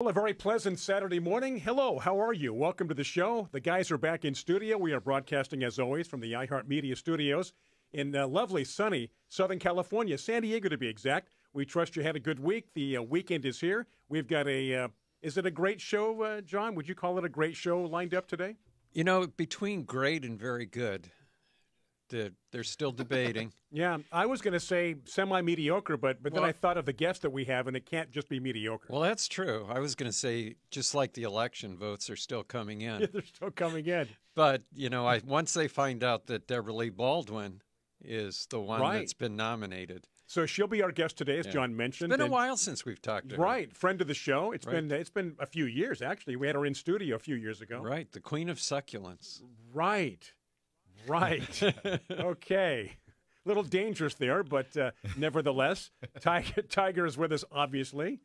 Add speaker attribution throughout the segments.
Speaker 1: Well, a very pleasant Saturday morning. Hello, how are you? Welcome to the show. The guys are back in studio. We are broadcasting, as always, from the iHeartMedia studios in uh, lovely, sunny Southern California, San Diego to be exact. We trust you had a good week. The uh, weekend is here. We've got a, uh, is it a great show, uh, John? Would you call it a great show lined up today?
Speaker 2: You know, between great and very good, the, they're still debating.
Speaker 1: Yeah, I was going to say semi mediocre, but but then
Speaker 2: Well-
Speaker 1: I thought of the guest that we have, and it can't just be mediocre.
Speaker 2: well, that's true. I was going to say, just like the election, votes are still coming in.
Speaker 1: Yeah, They're still coming in.
Speaker 2: But, you know, I once they find out that Debra Lee Baldwin is the one
Speaker 1: Right.
Speaker 2: that's been nominated.
Speaker 1: So she'll be our guest today, as
Speaker 2: Yeah.
Speaker 1: John mentioned.
Speaker 2: It's been a while since we've talked to her.
Speaker 1: Right, friend of the show. It's
Speaker 2: Right.
Speaker 1: been it's been a few years actually. We had her in studio a few years ago.
Speaker 2: Right. The queen of succulents.
Speaker 1: Right, right. okay, A little dangerous there, but uh, nevertheless, Tiger, Tiger is with us obviously.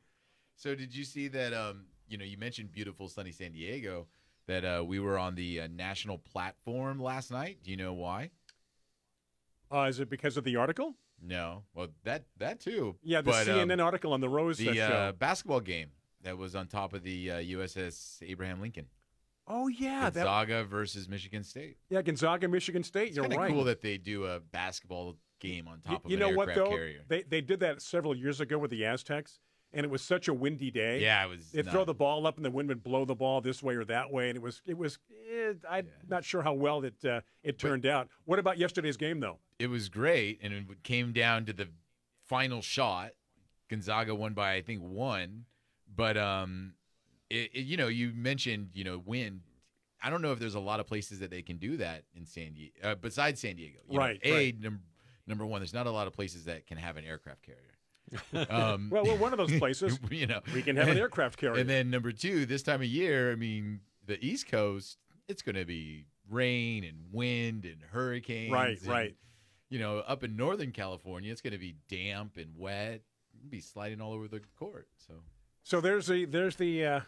Speaker 3: So did you see that? Um, you know, you mentioned beautiful sunny San Diego. That uh, we were on the uh, national platform last night. Do you know why?
Speaker 1: Uh, is it because of the article?
Speaker 3: No. Well, that that too.
Speaker 1: Yeah, the
Speaker 3: But, um,
Speaker 1: CNN article on the Rose uh,
Speaker 3: the uh, basketball game that was on top of the uh, USS Abraham Lincoln.
Speaker 1: Oh yeah, that,
Speaker 3: Gonzaga versus Michigan State.
Speaker 1: yeah, Gonzaga, Michigan State.
Speaker 3: It's
Speaker 1: You're right.
Speaker 3: cool that they do a basketball game on top of
Speaker 1: you
Speaker 3: an
Speaker 1: know what though?
Speaker 3: carrier.
Speaker 1: They they did that several years ago with the Aztecs, and it was such a windy day.
Speaker 3: yeah, it was.
Speaker 1: They'd throw the ball up, and the wind would blow the ball this way or that way, and it was it was. Eh, I'm not sure how well it uh, it turned out. What about yesterday's game though?
Speaker 3: it was great, and it came down to the final shot. Gonzaga won by I think one, but um, it, it- you know you mentioned you know wind. I don't know if there's a lot of places that they can do that in San Diego, uh, besides San Diego. You know,
Speaker 1: Right,
Speaker 3: a
Speaker 1: right.
Speaker 3: num- number one, there's not a lot of places that can have an aircraft carrier. Um,
Speaker 1: Well, we're one of those places.
Speaker 3: you know,
Speaker 1: We can have an aircraft carrier.
Speaker 3: and then number two, this time of year, I mean, the East Coast, it's going to be rain and wind and hurricanes.
Speaker 1: Right,
Speaker 3: and,
Speaker 1: right.
Speaker 3: You know, up in Northern California, it's going to be damp and wet. You'll be sliding all over the court. So
Speaker 1: so there's the there's the uh,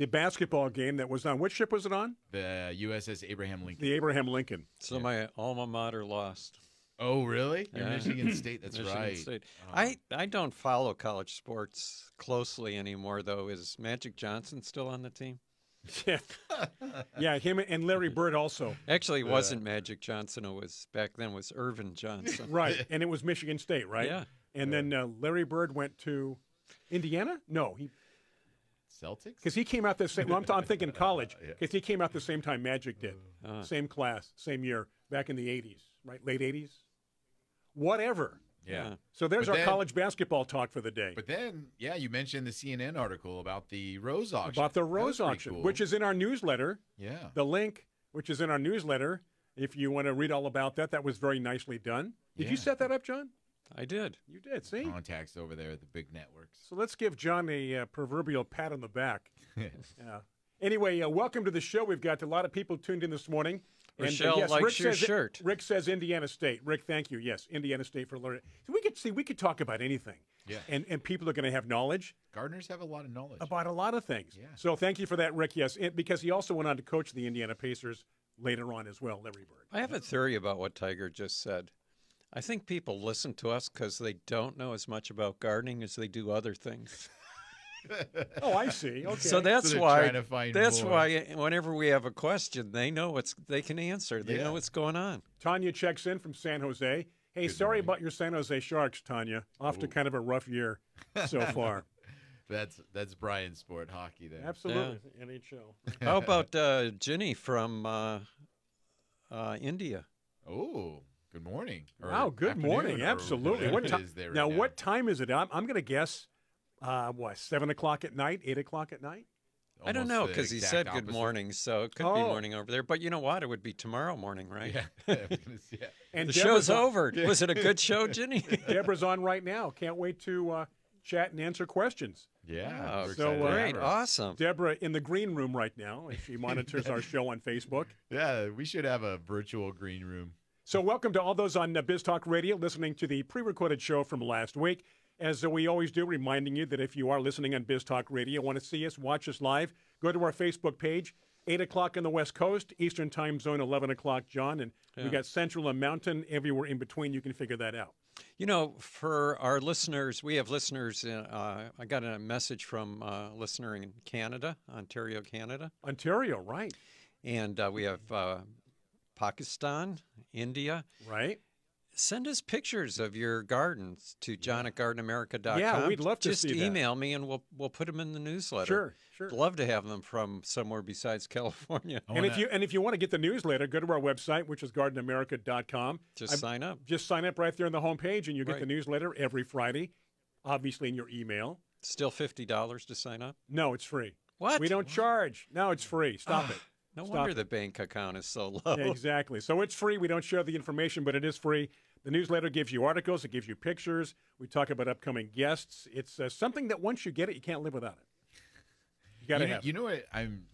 Speaker 1: the basketball game that was on. Which ship was it on?
Speaker 3: the USS Abraham Lincoln.
Speaker 1: The Abraham Lincoln.
Speaker 2: So my alma mater lost.
Speaker 3: oh, really? You're
Speaker 2: Yeah.
Speaker 3: Michigan State. That's
Speaker 2: Michigan
Speaker 3: right.
Speaker 2: State.
Speaker 3: Oh.
Speaker 2: I, I don't follow college sports closely anymore, though. Is Magic Johnson still on the team?
Speaker 1: Yeah, yeah. Him and Larry Bird also.
Speaker 2: Actually, it wasn't Magic Johnson. It was back then. Was Earvin Johnson.
Speaker 1: Right, and it was Michigan State, right?
Speaker 2: Yeah.
Speaker 1: And then uh, Larry Bird went to Indiana. No, he
Speaker 3: Celtics?
Speaker 1: because he came out the same. Well, I'm, I'm thinking college because he came out the same time Magic did,
Speaker 2: Uh.
Speaker 1: same class, same year, back in the '80s, right? Late '80s, whatever.
Speaker 3: Yeah.
Speaker 2: Yeah.
Speaker 1: So there's
Speaker 3: But
Speaker 1: our
Speaker 3: then-
Speaker 1: college basketball talk for the day
Speaker 3: But then, yeah, you mentioned the CNN article about the Rose auction.
Speaker 1: about the Rose auction,
Speaker 3: cool.
Speaker 1: which is in our newsletter.
Speaker 3: yeah.
Speaker 1: The link, which is in our newsletter, if you want to read all about that, that was very nicely done. Did you set that up, John?
Speaker 2: I did.
Speaker 1: You did. See.
Speaker 3: contacts over there at the big networks.
Speaker 1: So let's give John a uh, proverbial pat on the back. yeah. Anyway, uh, welcome to the show. We've got a lot of people tuned in this morning. And, uh, yes,
Speaker 2: likes
Speaker 1: Rick
Speaker 2: your
Speaker 1: says,
Speaker 2: shirt.
Speaker 1: Rick says Indiana State. Rick, thank you. Yes, Indiana State for learning. So we could see we could talk about anything.
Speaker 3: Yeah.
Speaker 1: And and people are going to have knowledge
Speaker 3: Gardeners have a lot of knowledge.
Speaker 1: about a lot of things.
Speaker 3: Yeah.
Speaker 1: So thank you for that, Rick. Yes, it, because he also went on to coach the Indiana Pacers later on as well, Larry Bird.
Speaker 2: I have a theory about what Tiger just said. I think people listen to us because they don't know as much about gardening as they do other things.
Speaker 1: Oh, I see. Okay.
Speaker 2: So that's
Speaker 3: they're
Speaker 2: why.
Speaker 3: trying to find
Speaker 2: that's
Speaker 3: more.
Speaker 2: why whenever we have a question, they know what's they can answer. They
Speaker 3: Yeah.
Speaker 2: know what's going on.
Speaker 1: Tanya checks in from San Jose. Hey, sorry about your San Jose Sharks, Tanya. Off to kind of a rough year so far.
Speaker 3: That's that's Brian's sport hockey there.
Speaker 1: Absolutely. NHL.
Speaker 2: How about uh, Ginny from uh, uh, India?
Speaker 3: Oh, good morning. Or
Speaker 1: Wow, good morning.
Speaker 3: or
Speaker 1: Absolutely. What
Speaker 3: it
Speaker 1: time?
Speaker 3: is there
Speaker 1: now,
Speaker 3: right
Speaker 1: what time is it? I'm, I'm going to guess, uh, what, 7 o'clock at night, 8 o'clock at night?
Speaker 2: I don't know because he
Speaker 3: exact
Speaker 2: said good morning, so it could be
Speaker 1: Oh.
Speaker 2: morning over there. But you know what? It would be tomorrow morning, right?
Speaker 3: Yeah. I was gonna say, yeah.
Speaker 1: And
Speaker 2: The
Speaker 1: Debra's
Speaker 2: show's
Speaker 1: on-
Speaker 2: over. Was it a good show, Ginny?
Speaker 1: Debra's on right now. Can't wait to uh, chat and answer questions.
Speaker 3: Yeah.
Speaker 2: Oh,
Speaker 1: so, uh,
Speaker 2: great, awesome.
Speaker 1: Debra in the green room right now. as She monitors our show on Facebook.
Speaker 3: Yeah, we should have a virtual green room.
Speaker 1: So, welcome to all those on uh, Biz Talk Radio listening to the pre recorded show from last week. As we always do, reminding you that if you are listening on Biz Talk Radio, want to see us, watch us live, go to our Facebook page, 8 o'clock on the West Coast, Eastern Time Zone, 11 o'clock, John. And we
Speaker 2: Yeah.
Speaker 1: got Central and Mountain, everywhere in between. You can figure that out.
Speaker 2: You know, for our listeners, we have listeners. In, uh, I got a message from a listener in Canada, Ontario, Canada,
Speaker 1: Ontario, right?
Speaker 2: and uh, we have uh, Pakistan, India.
Speaker 1: Right.
Speaker 2: Send us pictures of your gardens to john at gardenamerica.com.
Speaker 1: Yeah, we'd love to
Speaker 2: Just
Speaker 1: see that.
Speaker 2: email me and we'll we'll put them in the newsletter.
Speaker 1: Sure, sure.
Speaker 2: Love to have them from somewhere besides California.
Speaker 3: I
Speaker 1: And if
Speaker 3: wanna-
Speaker 1: you and if you want to get the newsletter, go to our website, which is gardenamerica.com.
Speaker 2: Just
Speaker 1: I'm-
Speaker 2: sign up.
Speaker 1: Just sign up right there on the homepage, and you get
Speaker 2: Right.
Speaker 1: the newsletter every Friday, obviously in your email.
Speaker 2: Still fifty dollars to sign up.
Speaker 1: No, it's free.
Speaker 2: What?
Speaker 1: We don't charge. No, it's free. Stop ah. it.
Speaker 2: No
Speaker 1: Stop
Speaker 2: wonder
Speaker 1: it.
Speaker 2: the bank account is so low.
Speaker 1: Yeah, exactly. So it's free. We don't share the information, but it is free. The newsletter gives you articles. It gives you pictures. We talk about upcoming guests. It's uh, something that once you get it, you can't live without it. You got to
Speaker 3: you know,
Speaker 1: have.
Speaker 3: you know what I'm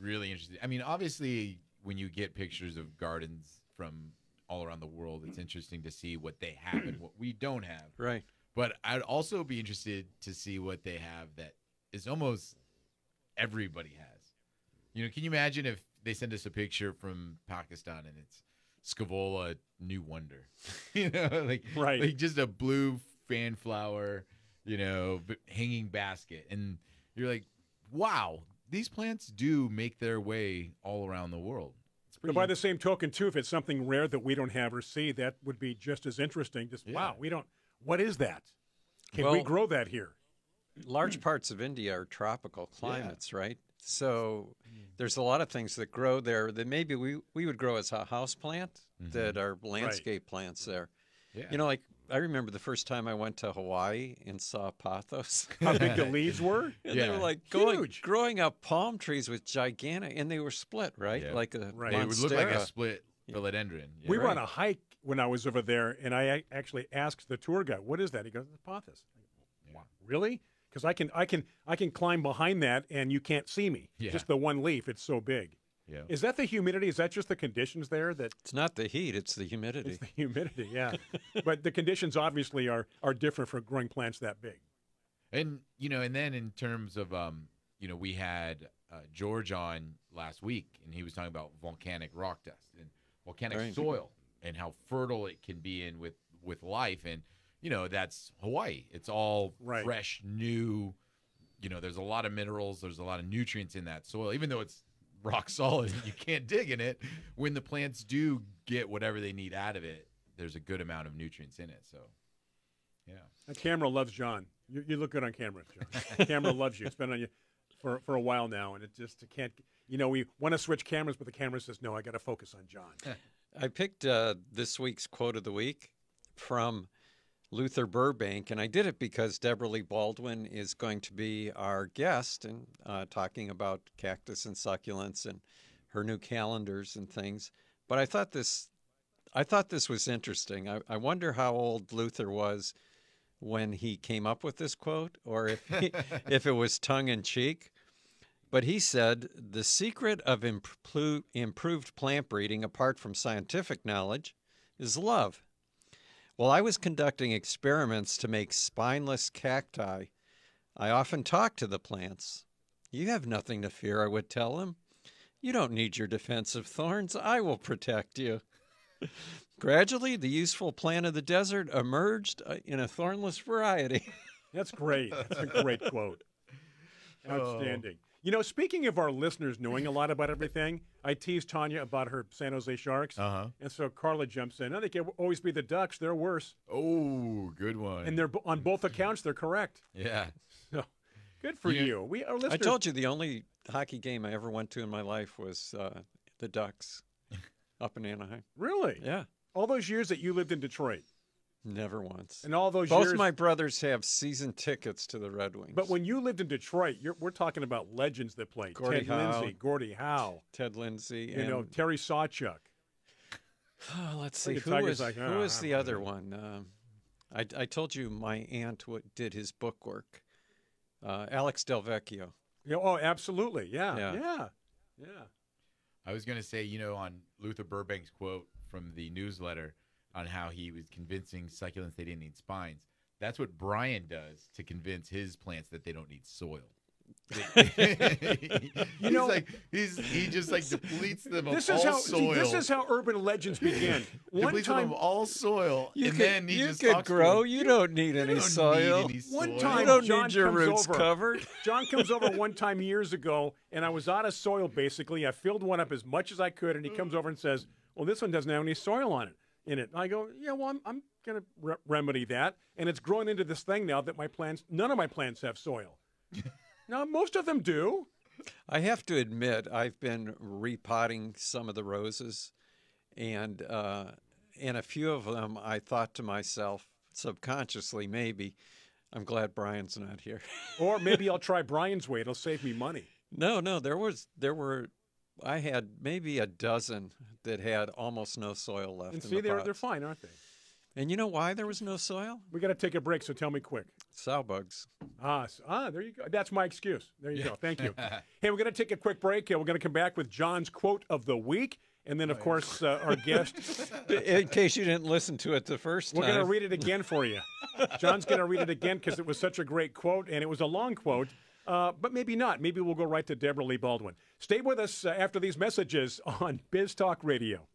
Speaker 3: really interested. I mean, obviously, when you get pictures of gardens from all around the world, it's interesting to see what they have and what we don't have.
Speaker 2: Right.
Speaker 3: But I'd also be interested to see what they have that is almost everybody has. You know, can you imagine if they send us a picture from Pakistan and it's Scaevola New Wonder? you know, like
Speaker 1: Right.
Speaker 3: like just a blue fan flower, you know, b- hanging basket, and you're like, wow, these plants do make their way all around the world. It's
Speaker 1: But by the same token, too, if it's something rare that we don't have or see, that would be just as interesting. Just
Speaker 3: Yeah.
Speaker 1: wow, we don't. What is that? Can we grow that here?
Speaker 2: large hmm. parts of India are tropical climates, right? So mm. there's a lot of things that grow there that maybe we, we would grow as a house plant that mm-hmm. are landscape plants there.
Speaker 3: Yeah.
Speaker 2: You know, like I remember the first time I went to Hawaii and saw pothos.
Speaker 1: How big the leaves were?
Speaker 2: And they were like going,
Speaker 1: Huge.
Speaker 2: growing up palm trees with gigantic, and they were split, right?
Speaker 3: Yeah.
Speaker 2: Like a
Speaker 1: Right.
Speaker 3: It would look like a split philodendron. Yeah.
Speaker 1: we were on a hike when I was over there, and I actually asked the tour guide, "What is that?" He goes, "The pothos." Wow, really? Because I can, I can, I can climb behind that, and you can't see me.
Speaker 3: Yeah.
Speaker 1: Just the one leaf. It's so big.
Speaker 3: Yeah.
Speaker 1: Is that the humidity? Is that just the conditions there? That
Speaker 2: It's not the heat; it's the humidity.
Speaker 1: it's the humidity. Yeah, but the conditions obviously are are different for growing plants that big.
Speaker 3: And you know, and then in terms of um, you know, we had uh, George on last week, and he was talking about volcanic rock dust and volcanic
Speaker 2: Right.
Speaker 3: soil and how fertile it can be in with with life. And you know, that's Hawaii. It's all
Speaker 1: Right.
Speaker 3: fresh, new. You know, there's a lot of minerals. There's a lot of nutrients in that soil, even though it's rock solid. You can't dig in it. When the plants do get whatever they need out of it, there's a good amount of nutrients in it. So, yeah.
Speaker 1: The camera loves John. You, you look good on camera, John. camera loves you. It's been on you for for a while now, and it just it can't. You know, we want to switch cameras, but the camera says no. I got to focus on John.
Speaker 2: I picked uh, this week's quote of the week from Luther Burbank, and I did it because Debra Lee Baldwin is going to be our guest and uh, talking about cactus and succulents and her new calendars and things. But I thought this, I thought this was interesting. I, I wonder how old Luther was when he came up with this quote, or if he, if it was tongue in cheek. But he said the secret of improved plant breeding, apart from scientific knowledge, is love. While I was conducting experiments to make spineless cacti, I often talked to the plants. You have nothing to fear, I would tell them. You don't need your defensive thorns. I will protect you. Gradually, the useful plant of the desert emerged uh, in a thornless variety.
Speaker 1: That's great. That's a great quote. Outstanding. You know, speaking of our listeners knowing a lot about everything, I teased Tanya about her San Jose Sharks,
Speaker 3: Uh huh.
Speaker 1: and so Carla jumps in. No, they can always be the Ducks. They're worse,
Speaker 3: Oh, good one.
Speaker 1: and they're on both accounts. They're correct.
Speaker 3: yeah.
Speaker 1: So good for
Speaker 3: You-
Speaker 1: you. We our listeners.
Speaker 2: I told you the only hockey game I ever went to in my life was uh, the Ducks up in Anaheim.
Speaker 1: really
Speaker 2: Yeah,
Speaker 1: all those years that you lived in Detroit,
Speaker 2: never once.
Speaker 1: and all those
Speaker 2: Both
Speaker 1: years.
Speaker 2: my brothers have season tickets to the Red Wings.
Speaker 1: but when you lived in Detroit, you're, we're talking about legends that played.
Speaker 2: Gordie
Speaker 1: Ted
Speaker 2: Howe.
Speaker 1: Lindsay, Gordie Howe,
Speaker 2: Ted Lindsay
Speaker 1: you
Speaker 2: and
Speaker 1: know Terry Sawchuk.
Speaker 2: oh, let's see
Speaker 1: Like the
Speaker 2: who was
Speaker 1: like,
Speaker 2: who
Speaker 1: "Ah,
Speaker 2: was the
Speaker 1: don't
Speaker 2: other one. Um, I, I told you my aunt w- did his book work. Uh, Alex Delvecchio.
Speaker 1: Yeah, oh, absolutely. Yeah,
Speaker 2: Yeah.
Speaker 1: yeah, yeah.
Speaker 3: I was going to say, you know, on Luther Burbank's quote from the newsletter on how he was convincing succulents they didn't need spines. That's what Brian does to convince his plants that they don't need soil. you
Speaker 1: know-
Speaker 3: like he's he just like depletes them of
Speaker 1: This
Speaker 3: all
Speaker 1: is how
Speaker 3: soil.
Speaker 1: see, this is how urban legends begin. One
Speaker 3: depletes them
Speaker 1: time,
Speaker 3: of all soil,
Speaker 2: You
Speaker 3: and
Speaker 2: could,
Speaker 3: then he
Speaker 2: you
Speaker 3: just
Speaker 2: could grow. You don't need any
Speaker 3: don't
Speaker 2: soil.
Speaker 3: Need any
Speaker 1: One
Speaker 3: soil.
Speaker 1: time-
Speaker 2: you don't
Speaker 1: John
Speaker 2: need your
Speaker 1: comes
Speaker 2: roots
Speaker 1: over.
Speaker 2: covered.
Speaker 1: John comes over one time years ago, and I was out of soil basically. I filled one up as much as I could, and he comes over and says, "Well, this one doesn't have any soil on it." In it, I go, "Yeah, well, I'm, I'm going to re- remedy that," and it's grown into this thing now that my plants, none of my plants have soil. now, most of them do.
Speaker 2: I have to admit, I've been repotting some of the roses, and uh, and a few of them, I thought to myself subconsciously, maybe, I'm glad Brian's not here.
Speaker 1: Or maybe I'll try Brian's way; it'll save me money.
Speaker 2: no, no, there was there were, I had maybe a dozen that had almost no soil left.
Speaker 1: And
Speaker 2: in
Speaker 1: see,
Speaker 2: the
Speaker 1: they're
Speaker 2: pots.
Speaker 1: they're fine, aren't they?
Speaker 2: And you know why there was no soil?
Speaker 1: We got to take a break, so tell me quick.
Speaker 2: Sow bugs.
Speaker 1: Ah, s- ah, there you go. That's my excuse. There you go. Thank you. hey, we're going to take a quick break. Uh, We're going to come back with John's quote of the week, and then, of course, uh, our guest.
Speaker 2: In case you didn't listen to it the first
Speaker 1: We're
Speaker 2: time.
Speaker 1: going to read it again for you. John's going to read it again because it was such a great quote, and it was a long quote. Uh, but maybe not. Maybe we'll go right to Debra Lee Baldwin. Stay with us uh, after these messages on Biz Talk Radio.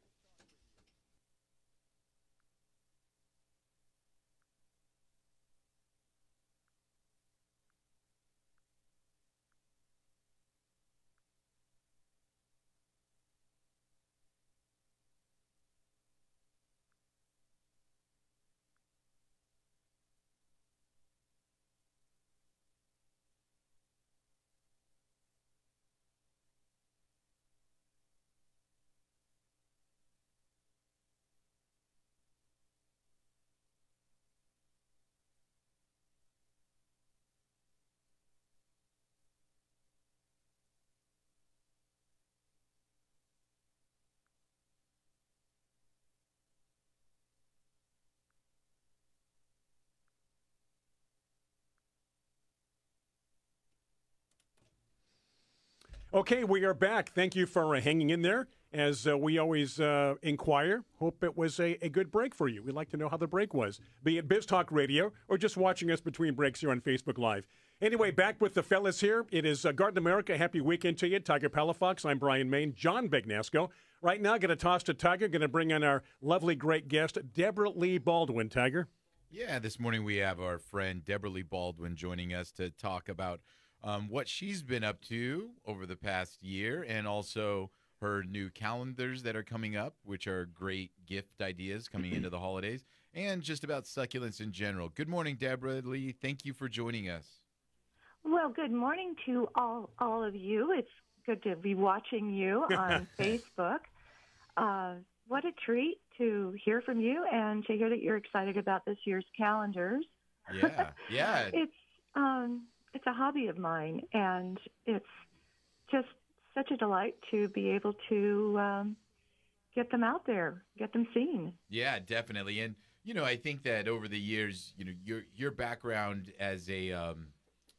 Speaker 1: Okay, we are back. Thank you for uh, hanging in there. As uh, we always uh, inquire, hope it was a, a good break for you. We'd like to know how the break was, be it Biz Talk Radio or just watching us between breaks here on Facebook Live. Anyway, back with the fellas here. It is uh, Garden America. Happy weekend to you. Tiger Palafox. I'm Brian Main. John Bagnasco. Right now, going to toss to Tiger. Going to bring in our lovely, great guest, Debra Lee Baldwin. Tiger.
Speaker 3: Yeah, this morning we have our friend Debra Lee Baldwin joining us to talk about um, what she's been up to over the past year and also her new calendars that are coming up, which are great gift ideas coming into the holidays, and just about succulents in general. Good morning, Debra Lee. Thank you for joining us.
Speaker 4: Well, good morning to all all of you. It's good to be watching you on Facebook. Uh, what a treat to hear from you and to hear that you're excited about this year's calendars.
Speaker 3: Yeah, yeah.
Speaker 4: It's um, it's a hobby of mine, and it's just such a delight to be able to um, get them out there, get them seen.
Speaker 3: Yeah, definitely. And you know, I think that over the years, you know, your your background as a um,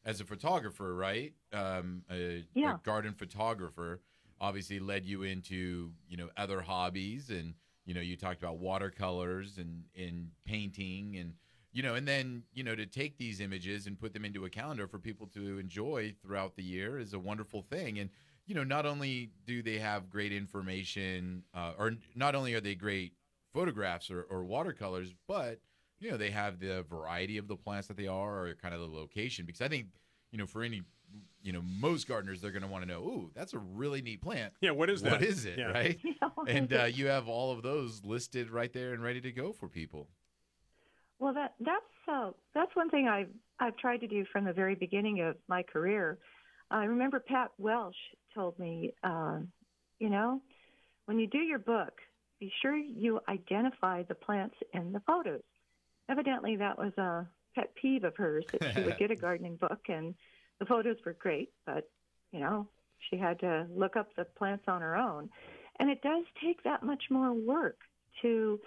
Speaker 3: as a photographer, right? Um, a,
Speaker 4: Yeah.
Speaker 3: a garden photographer, obviously led you into you know other hobbies, and you know, you talked about watercolors and and painting, and you know, and then you know to take these images and put them into a calendar for people to enjoy throughout the year is a wonderful thing, and you know, not only do they have great information, uh, or not only are they great photographs or, or watercolors, but you know they have the variety of the plants that they are, or kind of the location. Because I think you know for any you know most gardeners, they're going to want to know, ooh, that's a really neat plant.
Speaker 1: Yeah, what is that?
Speaker 3: What is it,
Speaker 1: Yeah.
Speaker 3: right? And uh, you have all of those listed right there and ready to go for people.
Speaker 4: Well, that that's uh, that's one thing I've I've tried to do from the very beginning of my career. I remember Pat Welsh told me, uh, you know, when you do your book, be sure you identify the plants in the photos. Evidently, that was a pet peeve of hers that she would get a gardening book and the photos were great, but you know, she had to look up the plants on her own. And it does take that much more work to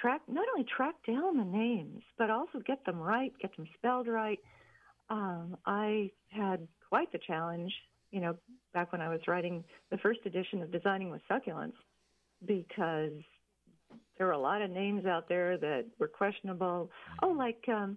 Speaker 4: track not only track down the names but also get them right get them spelled right um, i had quite the challenge you know back when i was writing the first edition of designing with succulents because there were a lot of names out there that were questionable oh like um,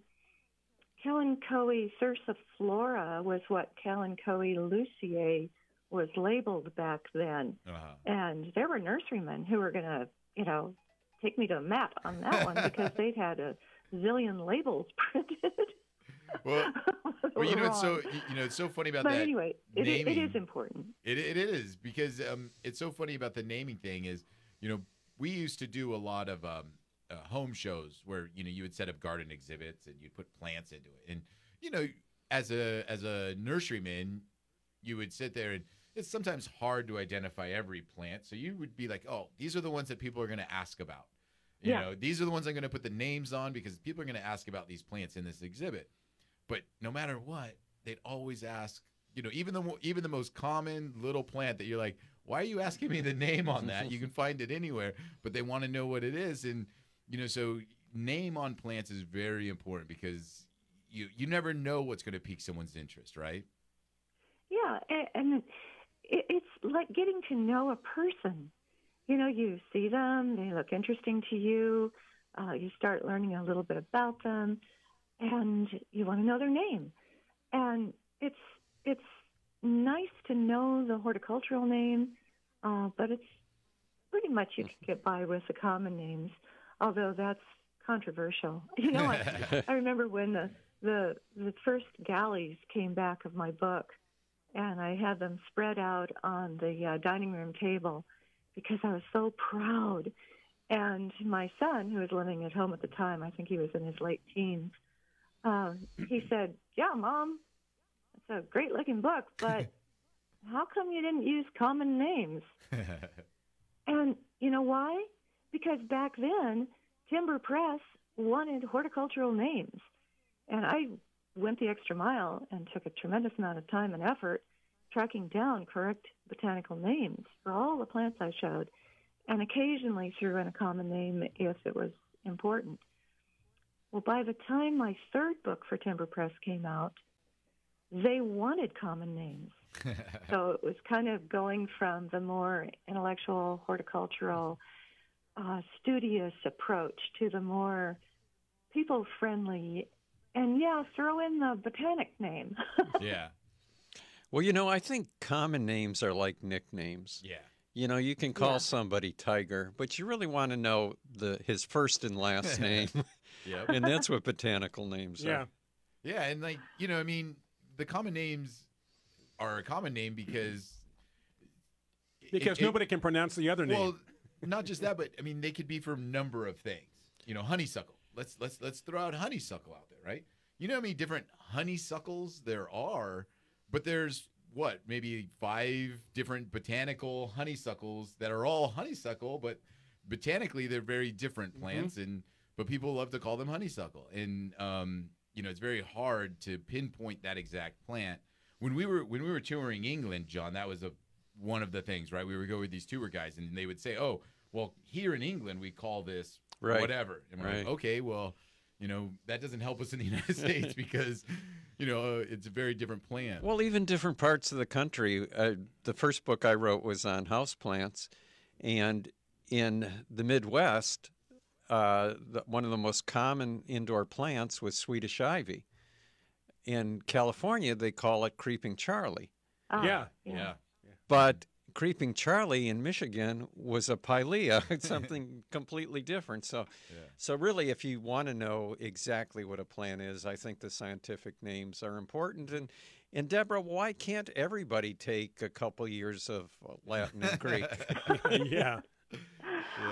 Speaker 4: Kalanchoe thyrsiflora was what Kalanchoe luciae was labeled back then.
Speaker 3: Uh-huh.
Speaker 4: And there were nurserymen who were going to, you know, take me to a mat on that one because they'd had a zillion labels printed.
Speaker 3: Well, well, you know, it's so you know, it's so funny about
Speaker 4: But
Speaker 3: that.
Speaker 4: anyway, it, i-
Speaker 3: naming.
Speaker 4: is important.
Speaker 3: It, it is because um, it's so funny about the naming thing is, you know, we used to do a lot of um, uh, home shows where you know you would set up garden exhibits and you'd put plants into it, and you know, as a as a nurseryman, you would sit there and it's sometimes hard to identify every plant, so you would be like, oh, these are the ones that people are going to ask about. You
Speaker 4: Yeah.
Speaker 3: know, these are the ones I'm going to put the names on because people are going to ask about these plants in this exhibit. But no matter what, they'd always ask, you know, even the even the most common little plant that you're like, why are you asking me the name on that? You can find it anywhere, but they want to know what it is, and you know, so name on plants is very important because you you never know what's going to pique someone's interest, right?
Speaker 4: Yeah, a- and it, it's like getting to know a person. You know, you see them, they look interesting to you. Uh, you start learning a little bit about them, and you want to know their name. And it's it's nice to know the horticultural name, uh, but it's pretty much you can get by with the common names. Although that's controversial. You know, I, I remember when the the the first galleys came back of my book, and I had them spread out on the uh, dining room table because I was so proud. And my son, who was living at home at the time, I think he was in his late teens, um, he said, "Yeah, mom, it's a great looking book, but how come you didn't use common names?" And you know why? Because back then, Timber Press wanted horticultural names. And I went the extra mile and took a tremendous amount of time and effort tracking down correct botanical names for all the plants I showed, and occasionally threw in a common name if it was important. Well, by the time my third book for Timber Press came out, they wanted common names. So it was kind of going from the more intellectual, horticultural, uh, studious approach to the more people friendly. And yeah, throw in the botanic name.
Speaker 3: yeah,
Speaker 2: Well, you know, I think common names are like nicknames.
Speaker 3: yeah.
Speaker 2: You know, you can call
Speaker 4: Yeah.
Speaker 2: somebody Tiger, but you really want to know the his first and last name,
Speaker 3: Yep.
Speaker 2: and that's what botanical names
Speaker 1: Yeah.
Speaker 2: are.
Speaker 3: Yeah, and like you know, I mean, the common names are a common name because
Speaker 1: Because
Speaker 3: it- it-
Speaker 1: nobody can pronounce the other name.
Speaker 3: Well, not just that, but I mean, they could be for a number of things. You know, honeysuckle. Let's let's let's throw out honeysuckle out there, right? You know how many different honeysuckles there are, but there's what maybe five different botanical honeysuckles that are all honeysuckle, but botanically they're very different plants, and but people love to call them honeysuckle, and um, you know, it's very hard to pinpoint that exact plant. When we were when we were touring England, John, that was a one of the things, right? We would go with these tour guys, and they would say, "Oh, well, here in England, we call this
Speaker 2: Right.
Speaker 3: whatever." And we're
Speaker 2: Right.
Speaker 3: like, "Okay, well, you know, that doesn't help us in the United States because, you know, uh, it's a very different plant."
Speaker 2: Well, even different parts of the country. Uh, the first book I wrote was on houseplants, and in the Midwest, uh, the, one of the most common indoor plants was Swedish ivy. In California, they call it creeping Charlie.
Speaker 4: Ah,
Speaker 1: Yeah.
Speaker 3: yeah.
Speaker 2: But creeping Charlie in Michigan was a pilea, something completely different. So,
Speaker 3: Yeah.
Speaker 2: so really, if you want to know exactly what a plant is, I think the scientific names are important. And and Debra, why can't everybody take a couple years of Latin and Greek?
Speaker 1: yeah.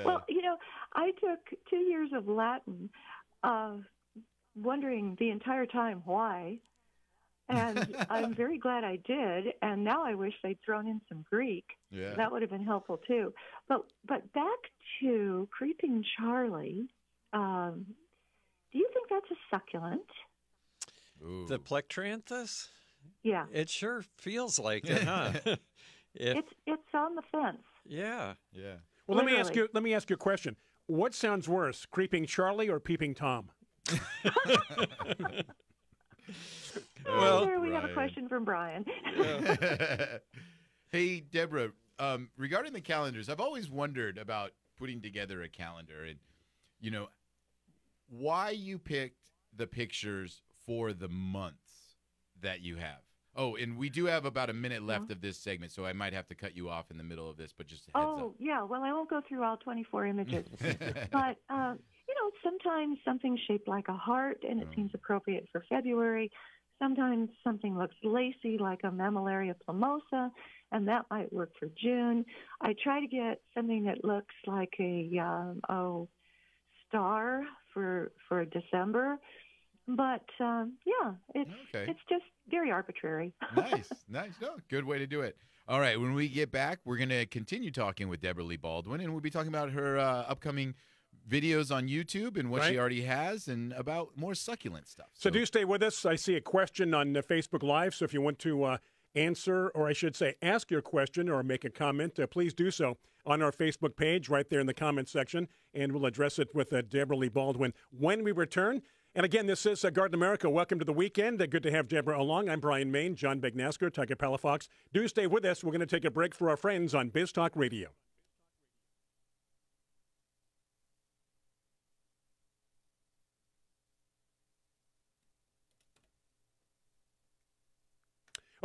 Speaker 4: Well, you know, I took two years of Latin, uh, wondering the entire time why. And I'm very glad I did. And now I wish they'd thrown in some Greek.
Speaker 3: Yeah.
Speaker 4: That would have been helpful too. But but back to creeping Charlie. Um, do you think that's a succulent?
Speaker 3: Ooh.
Speaker 2: the Plectranthus?
Speaker 4: Yeah,
Speaker 2: It sure feels like it, huh? if,
Speaker 4: it's it's on the fence.
Speaker 2: yeah.
Speaker 3: yeah.
Speaker 1: Well, let me ask you. Let me ask you a question. What sounds worse, creeping Charlie or peeping Tom?
Speaker 2: Well,
Speaker 4: there we have a question from Brian.
Speaker 3: hey, Debra. Um, regarding the calendars, I've always wondered about putting together a calendar, and you know, why you picked the pictures for the months that you have. Oh, and we do have about a minute left of this segment, so I might have to cut you off in the middle of this, but just a heads
Speaker 4: Oh, yeah. Well, I won't go through all 24 images. but, uh, you know, sometimes something's shaped like a heart and it
Speaker 3: Oh.
Speaker 4: seems appropriate for February. Sometimes something looks lacy like a mammillaria plumosa, and that might work for June. I try to get something that looks like a um, oh star for for December, but um, yeah, it's
Speaker 3: Okay.
Speaker 4: it's just very arbitrary.
Speaker 3: nice, nice. No, good way to do it. All right, when we get back, we're going to continue talking with Debra Lee Baldwin, and we'll be talking about her uh, upcoming videos on YouTube and what she already has, and about more succulent stuff.
Speaker 1: So do stay with us. I see a question on uh, Facebook Live. So if you want to uh, answer, or I should say, ask your question or make a comment, uh, please do so on our Facebook page right there in the comment section, and we'll address it with uh, Debra Lee Baldwin when we return. And again, this is uh, Garden America. Welcome to the weekend. Uh, good to have Debra along. I'm Brian Main, John Bagnasco, Tiger Palafox. Do stay with us. We're going to take a break for our friends on Biz Talk Radio.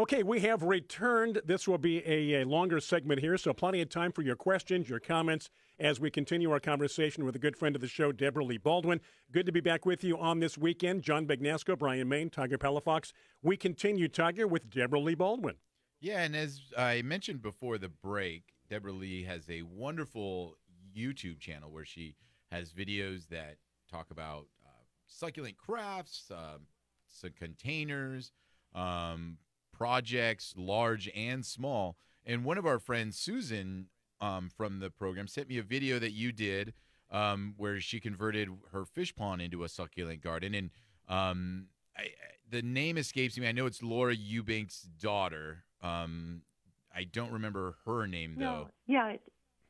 Speaker 1: Okay, we have returned. This will be a, a longer segment here, so plenty of time for your questions, your comments, as we continue our conversation with a good friend of the show, Debra Lee Baldwin. Good to be back with you on this weekend. John Bagnasco, Brian Main, Tiger Palafox. We continue, Tiger, with Debra Lee Baldwin.
Speaker 3: Yeah, and as I mentioned before the break, Debra Lee has a wonderful YouTube channel where she has videos that talk about uh, succulent crafts, um, some containers, um, projects, large and small. And one of our friends, Susan, um, from the program, sent me a video that you did um, where she converted her fish pond into a succulent garden. And um, I, the name escapes me. I know it's Laura Eubanks' daughter. Um, I don't remember her name though.
Speaker 4: No, yeah, it,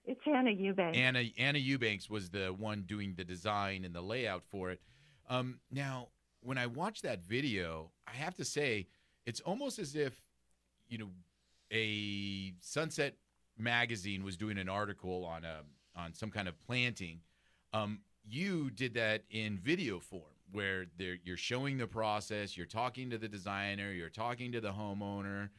Speaker 4: it's Anna Eubanks.
Speaker 3: Anna Anna Eubanks was the one doing the design and the layout for it. Um, now, when I watched that video, I have to say it's almost as if you know a Sunset magazine was doing an article on a on some kind of planting. Um, you did that in video form, where you're showing the process, you're talking to the designer, you're talking to the homeowner.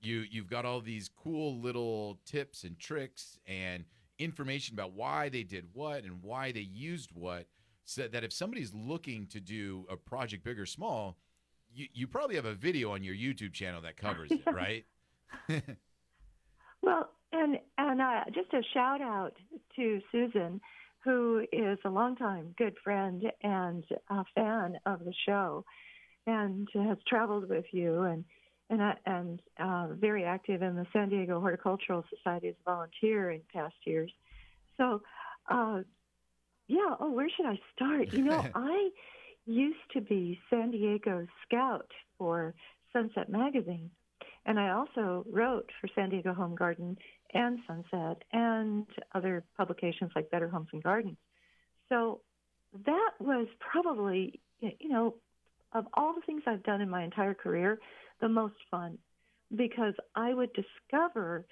Speaker 3: You you've got all these cool little tips and tricks and information about why they did what and why they used what, so that if somebody's looking to do a project big or small, you, you probably have a video on your YouTube channel that covers it, right?
Speaker 4: Well, and and uh, just a shout out to Susan, who is a longtime good friend and a fan of the show, and has traveled with you and and uh, and uh, very active in the San Diego Horticultural Society as a volunteer in past years. So, uh, yeah. Oh, where should I start? You know, I used to be San Diego's scout for Sunset Magazine. And I also wrote for San Diego Home Garden and Sunset and other publications like Better Homes and Gardens. So that was probably, you know, of all the things I've done in my entire career, the most fun because I would discover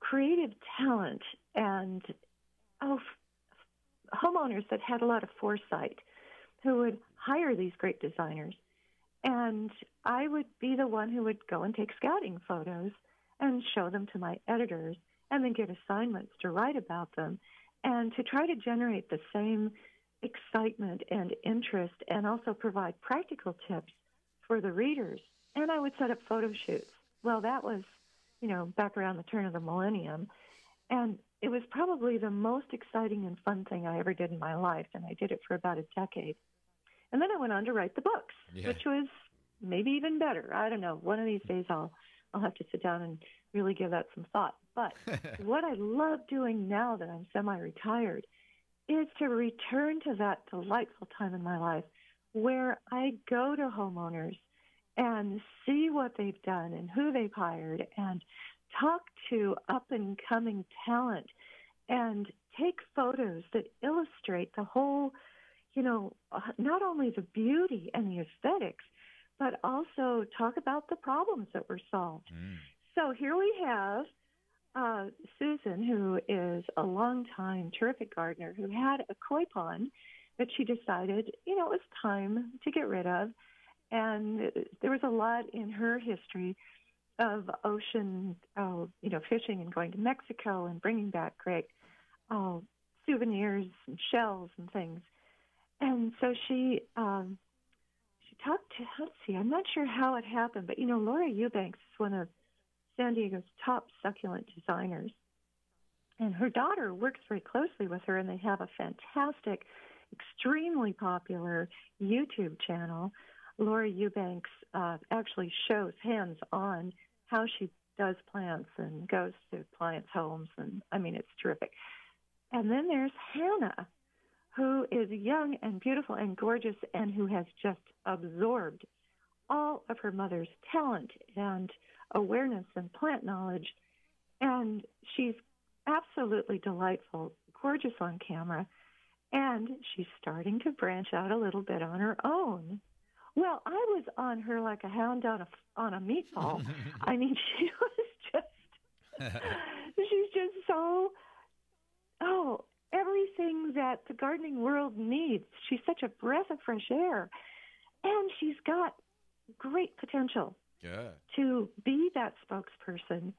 Speaker 4: creative talent and oh, homeowners that had a lot of foresight who would hire these great designers and I would be the one who would go and take scouting photos and show them to my editors and then get assignments to write about them and to try to generate the same excitement and interest and also provide practical tips for the readers. And I would set up photo shoots. Well, that was, you know, back around the turn of the millennium. And it was probably the most exciting and fun thing I ever did in my life. And I did it for about a decade. And then I went on to write the books,
Speaker 3: Yeah.
Speaker 4: which was maybe even better. I don't know. One of these days I'll I'll have to sit down and really give that some thought. But what I love doing now that I'm semi-retired is to return to that delightful time in my life where I go to homeowners and see what they've done and who they've hired and talk to up and coming talent and take photos that illustrate the whole you know, uh, not only the beauty and the aesthetics, but also talk about the problems that were solved.
Speaker 3: Mm.
Speaker 4: So here we have uh, Susan, who is a longtime terrific gardener who had a koi pond that she decided, you know, it was time to get rid of. and there was a lot in her history of ocean, uh, you know, fishing and going to Mexico and bringing back great uh, souvenirs and shells and things. And so she um, she talked to let's see, I'm not sure how it happened, but you know, Laura Eubanks is one of San Diego's top succulent designers. And her daughter works very closely with her, and they have a fantastic, extremely popular YouTube channel. Laura Eubanks uh, actually shows hands on how she does plants and goes to clients' homes, and I mean, it's terrific. And then there's Hannah, who is young and beautiful and gorgeous, and who has just absorbed all of her mother's talent and awareness and plant knowledge. And she's absolutely delightful, gorgeous on camera, and she's starting to branch out a little bit on her own. Well, I was on her like a hound on a on a meatball. I mean, she was just she's just so oh everything that the gardening world needs. She's such a breath of fresh air, and she's got great potential
Speaker 3: Good.
Speaker 4: to be that spokesperson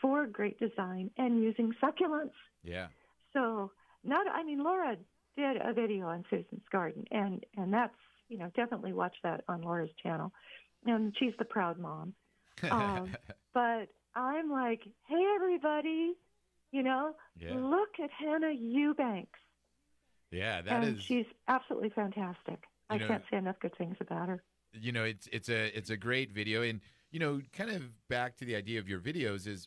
Speaker 4: for great design and using succulents.
Speaker 3: Yeah.
Speaker 4: So not I mean Laura did a video on Susan's garden and and that's you know definitely watch that on Laura's channel. And she's the proud mom. Um, but I'm like, hey everybody, you know,
Speaker 3: Yeah.
Speaker 4: look at Hannah Eubanks.
Speaker 3: yeah, that
Speaker 4: and
Speaker 3: is.
Speaker 4: she's absolutely fantastic. I
Speaker 3: know-
Speaker 4: can't say enough good things about her.
Speaker 3: you know it's it's a it's a great video and you know kind of back to the idea of your videos is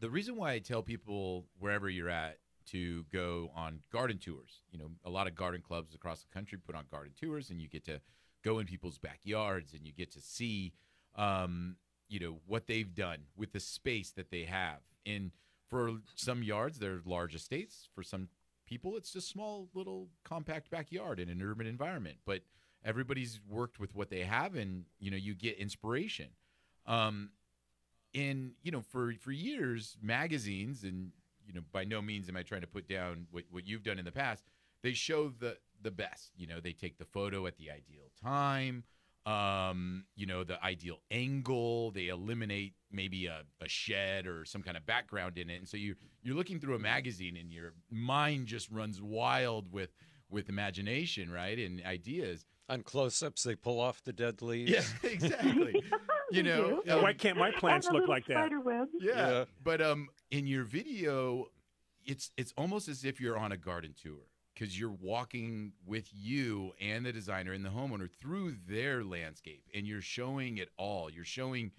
Speaker 3: the reason why I tell people wherever you're at to go on garden tours. You know, a lot of garden clubs across the country put on garden tours, and you get to go in people's backyards and you get to see, um, you know, what they've done with the space that they have. And for some yards, they're large estates. For some people, it's just small, little, compact backyard in an urban environment. But everybody's worked with what they have, and you know, you get inspiration. Um, and you know for for years magazines and you know by no means am i trying to put down what, what you've done in the past they show the the best you know they take the photo at the ideal time um you know the ideal angle they eliminate maybe a, a shed or some kind of background in it and so you you're looking through a magazine and your mind just runs wild with with imagination right and ideas
Speaker 2: On close-ups, they pull off the dead leaves.
Speaker 3: yeah exactly you know
Speaker 4: do.
Speaker 3: um,
Speaker 1: Why can't my plants look like that?
Speaker 4: web.
Speaker 3: yeah.
Speaker 2: Yeah.
Speaker 3: But um in your video it's it's almost as if you're on a garden tour because you're walking with you and the designer and the homeowner through their landscape and you're showing it all. You're showing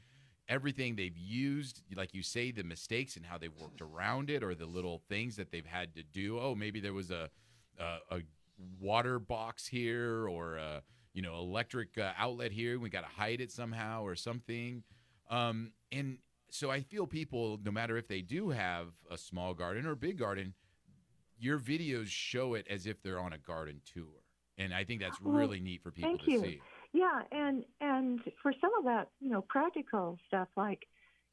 Speaker 3: everything they've used, like you say, the mistakes and how they've worked around it or the little things that they've had to do. Oh, maybe there was a a, a water box here or a you know electric uh, outlet here. We got to hide it somehow or something. Um, and so I feel people, no matter if they do have a small garden or a big garden, your videos show it as if they're on a garden tour. And I think that's
Speaker 4: Well,
Speaker 3: really neat for people
Speaker 4: thank
Speaker 3: to
Speaker 4: you.
Speaker 3: see.
Speaker 4: Yeah, and and for some of that, you know, practical stuff like,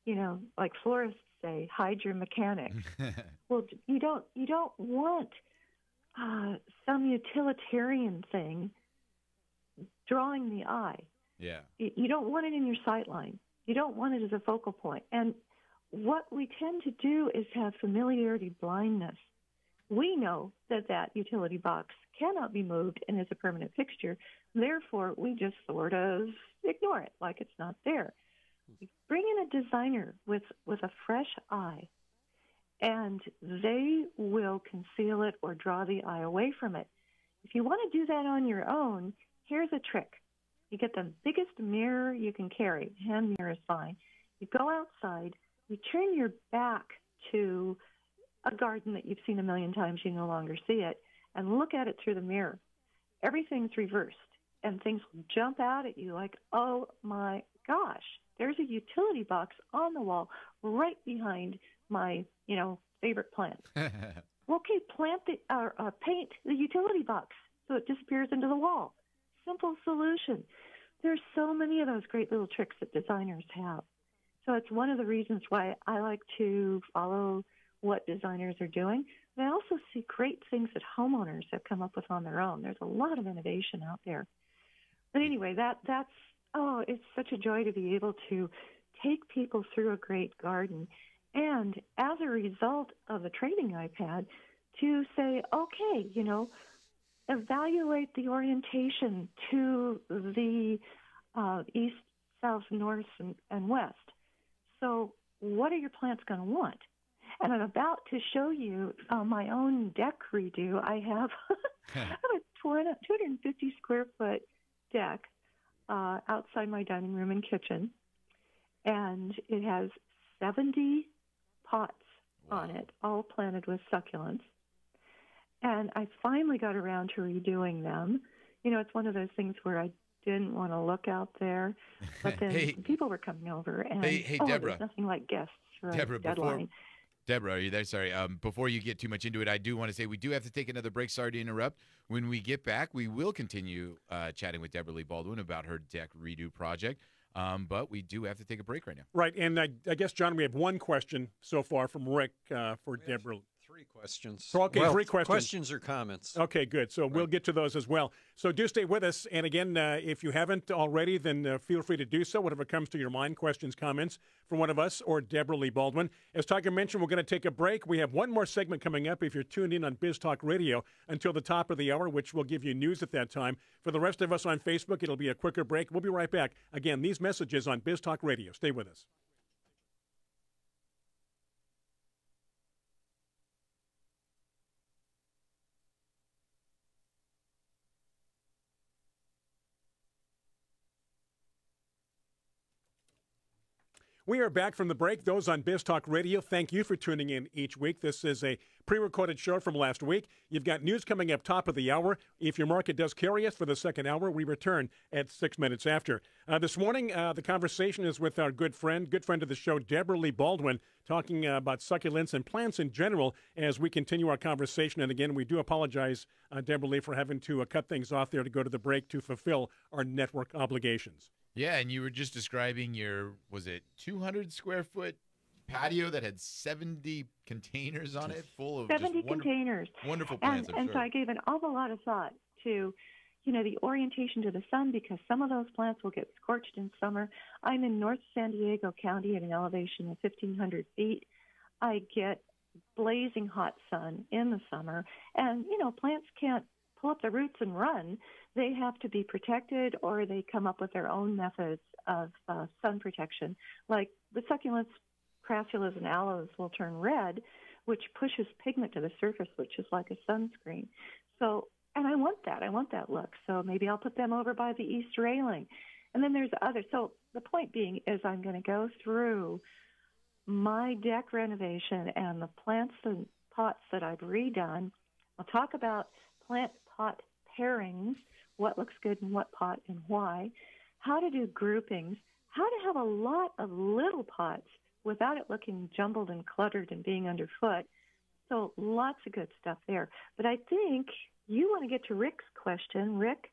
Speaker 4: you know, like florists say, hide your mechanic. well, you don't you don't want uh, some utilitarian thing drawing the eye.
Speaker 3: yeah.
Speaker 4: You you don't want it in your sight line. You don't want it as a focal point. And what we tend to do is have familiarity blindness. We know that that utility box cannot be moved and is a permanent fixture. Therefore, we just sort of ignore it like it's not there. We bring in a designer with, with a fresh eye, and they will conceal it or draw the eye away from it. If you want to do that on your own, here's a trick. You get the biggest mirror you can carry. Hand mirror is fine. You go outside. You turn your back to a garden that you've seen a million times. You no longer see it, and look at it through the mirror. Everything's reversed, and things will jump out at you like, "Oh my gosh, there's a utility box on the wall right behind my, you know, favorite plant." Okay, plant the or uh, paint the utility box so it disappears into the wall. Simple solution. There's so many of those great little tricks that designers have. So it's one of the reasons why I like to follow what designers are doing. But I also see great things that homeowners have come up with on their own. There's a lot of innovation out there. But anyway, that that's oh, it's such a joy to be able to take people through a great garden, and as a result of the training I've had, to say, okay, you know, evaluate the orientation to the uh, east, south, north, and, and west. So, what are your plants going to want? And I'm about to show you uh, my own deck redo. I have, I have a 250 square foot deck uh, outside my dining room and kitchen, and it has 70 pots wow. on it, all planted with succulents. And I finally got around to redoing them. You know, it's one of those things where I didn't want to look out there, but then hey, people were coming over, and
Speaker 3: hey, hey
Speaker 4: oh,
Speaker 3: Debra,
Speaker 4: nothing like guests Debra.
Speaker 3: Before, Debra, are you there? Sorry. Um, before you get too much into it, I do want to say we do have to take another break. Sorry to interrupt. When we get back, we will continue uh, chatting with Debra Lee Baldwin about her deck redo project. Um, but we do have to take a break right now.
Speaker 1: Right, and I, I guess John, we have one question so far from Rick uh, for Debra
Speaker 2: three questions.
Speaker 1: So, okay,
Speaker 2: well,
Speaker 1: three questions.
Speaker 2: Questions or comments.
Speaker 1: Okay, good. So right. we'll get to those as well. So do stay with us. And again, uh, if you haven't already, then uh, feel free to do so. Whatever comes to your mind, questions, comments from one of us or Debra Lee Baldwin. As Tiger mentioned, we're going to take a break. We have one more segment coming up if you're tuned in on Biz Talk Radio until the top of the hour, which will give you news at that time. For the rest of us on Facebook, it'll be a quicker break. We'll be right back. Again, these messages on Biz Talk Radio. Stay with us. We are back from the break. Those on Biz Talk Radio, thank you for tuning in each week. This is a pre recorded show from last week. You've got news coming up top of the hour. If your market does carry us for the second hour, we return at six minutes after. Uh, this morning, uh, the conversation is with our good friend, good friend of the show, Debra Lee Baldwin, talking uh, about succulents and plants in general as we continue our conversation. And again, we do apologize, uh, Debra Lee, for having to uh, cut things off there to go to the break to fulfill our network obligations.
Speaker 3: Yeah, and you were just describing your was it 200 square foot patio that had 70 containers on it full of
Speaker 4: 70
Speaker 3: wonderful,
Speaker 4: containers.
Speaker 3: Wonderful plants.
Speaker 4: And, and
Speaker 3: sure.
Speaker 4: so I gave an awful lot of thought to you know the orientation to the sun because some of those plants will get scorched in summer. I'm in North San Diego County at an elevation of 1500 feet. I get blazing hot sun in the summer and you know plants can't pull up their roots and run they have to be protected or they come up with their own methods of uh, sun protection. Like the succulents, crassulas, and aloes will turn red, which pushes pigment to the surface, which is like a sunscreen. So, and I want that. I want that look. So maybe I'll put them over by the east railing. And then there's others. So the point being is I'm going to go through my deck renovation and the plants and pots that I've redone. I'll talk about plant pot pairings what looks good in what pot and why, how to do groupings, how to have a lot of little pots without it looking jumbled and cluttered and being underfoot. So lots of good stuff there. But I think you want to get to Rick's question. Rick,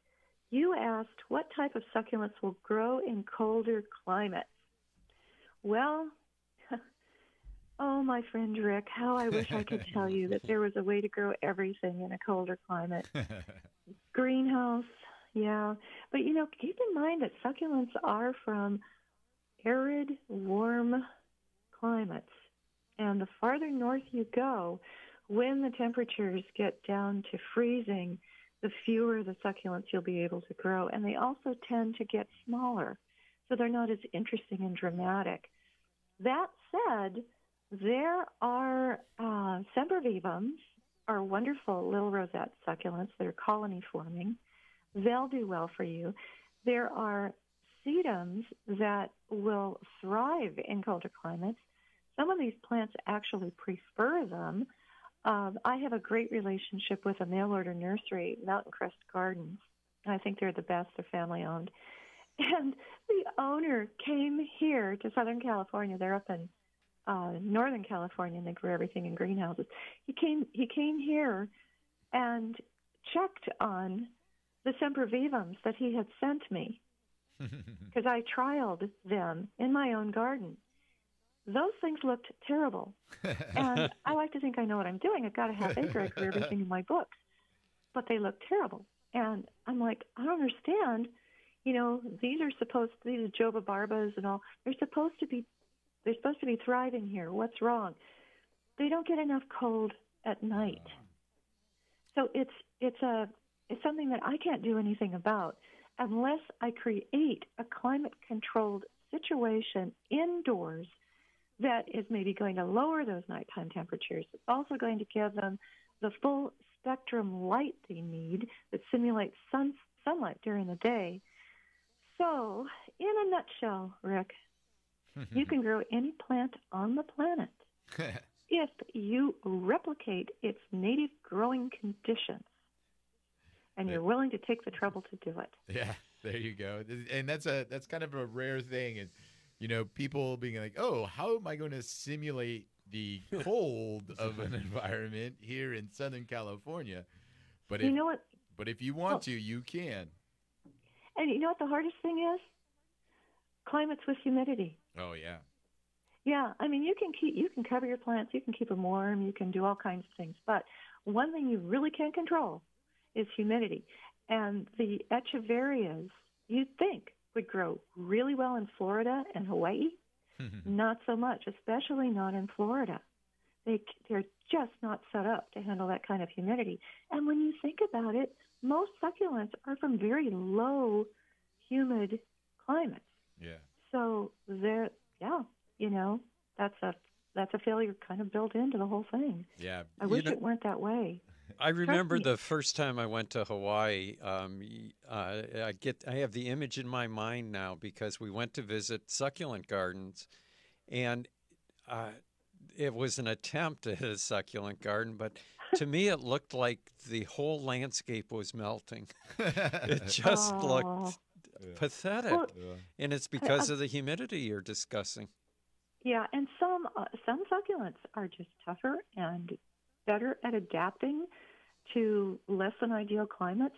Speaker 4: you asked what type of succulents will grow in colder climates. Well, oh, my friend Rick, how I wish I could tell you that there was a way to grow everything in a colder climate. Greenhouse, yeah. But you know, keep in mind that succulents are from arid, warm climates. And the farther north you go, when the temperatures get down to freezing, the fewer the succulents you'll be able to grow. And they also tend to get smaller, so they're not as interesting and dramatic. That said, there are uh, sempervivums are wonderful little rosette succulents that are colony forming. They'll do well for you. There are sedums that will thrive in colder climates. Some of these plants actually prefer them. Um, I have a great relationship with a mail order nursery, Mountain Crest Gardens. I think they're the best. They're family owned. And the owner came here to Southern California. They're up in uh, Northern California, and they grew everything in greenhouses. He came he came here and checked on the sempervivums that he had sent me because I trialed them in my own garden. Those things looked terrible, and I like to think I know what I'm doing. I've got a half acre. I grew everything in my books, but they look terrible. And I'm like, I don't understand. You know, these are supposed these jovibarbas and all. They're supposed to be they're supposed to be thriving here. What's wrong? They don't get enough cold at night. So it's it's a it's something that I can't do anything about unless I create a climate controlled situation indoors that is maybe going to lower those nighttime temperatures. It's also going to give them the full spectrum light they need that simulates sun, sunlight during the day. So, in a nutshell, Rick, you can grow any plant on the planet if you replicate its native growing conditions and you're willing to take the trouble to do it.
Speaker 3: Yeah, there you go. And that's a that's kind of a rare thing and you know, people being like, "Oh, how am I going to simulate the cold of an environment here in Southern California?" But
Speaker 4: you
Speaker 3: if,
Speaker 4: know what?
Speaker 3: but if you want
Speaker 4: Well-
Speaker 3: to, you can.
Speaker 4: And you know what the hardest thing is? Climates with humidity.
Speaker 3: Oh yeah.
Speaker 4: Yeah, I mean you can keep you can cover your plants, you can keep them warm, you can do all kinds of things. But one thing you really can't control is humidity. And the echeverias you'd think would grow really well in Florida and Hawaii. Not so much, especially not in Florida. They they're just not set up to handle that kind of humidity. And when you think about it, most succulents are from very low humid climates.
Speaker 3: yeah.
Speaker 4: So there, yeah, you know, that's a that's a failure kind of built into the whole thing.
Speaker 3: Yeah.
Speaker 4: I wish
Speaker 2: know-
Speaker 4: it weren't that way.
Speaker 2: I remember the first time I went to Hawaii. Um, uh, I get I have the image in my mind now because we went to visit succulent gardens, and uh, it was an attempt at a succulent garden, but to me it looked like the whole landscape was melting. It just
Speaker 4: Aw.
Speaker 2: looked pathetic,
Speaker 4: Well,
Speaker 2: and it's because of the humidity you're discussing.
Speaker 4: Yeah, and some uh, some succulents are just tougher and better at adapting to less than ideal climates.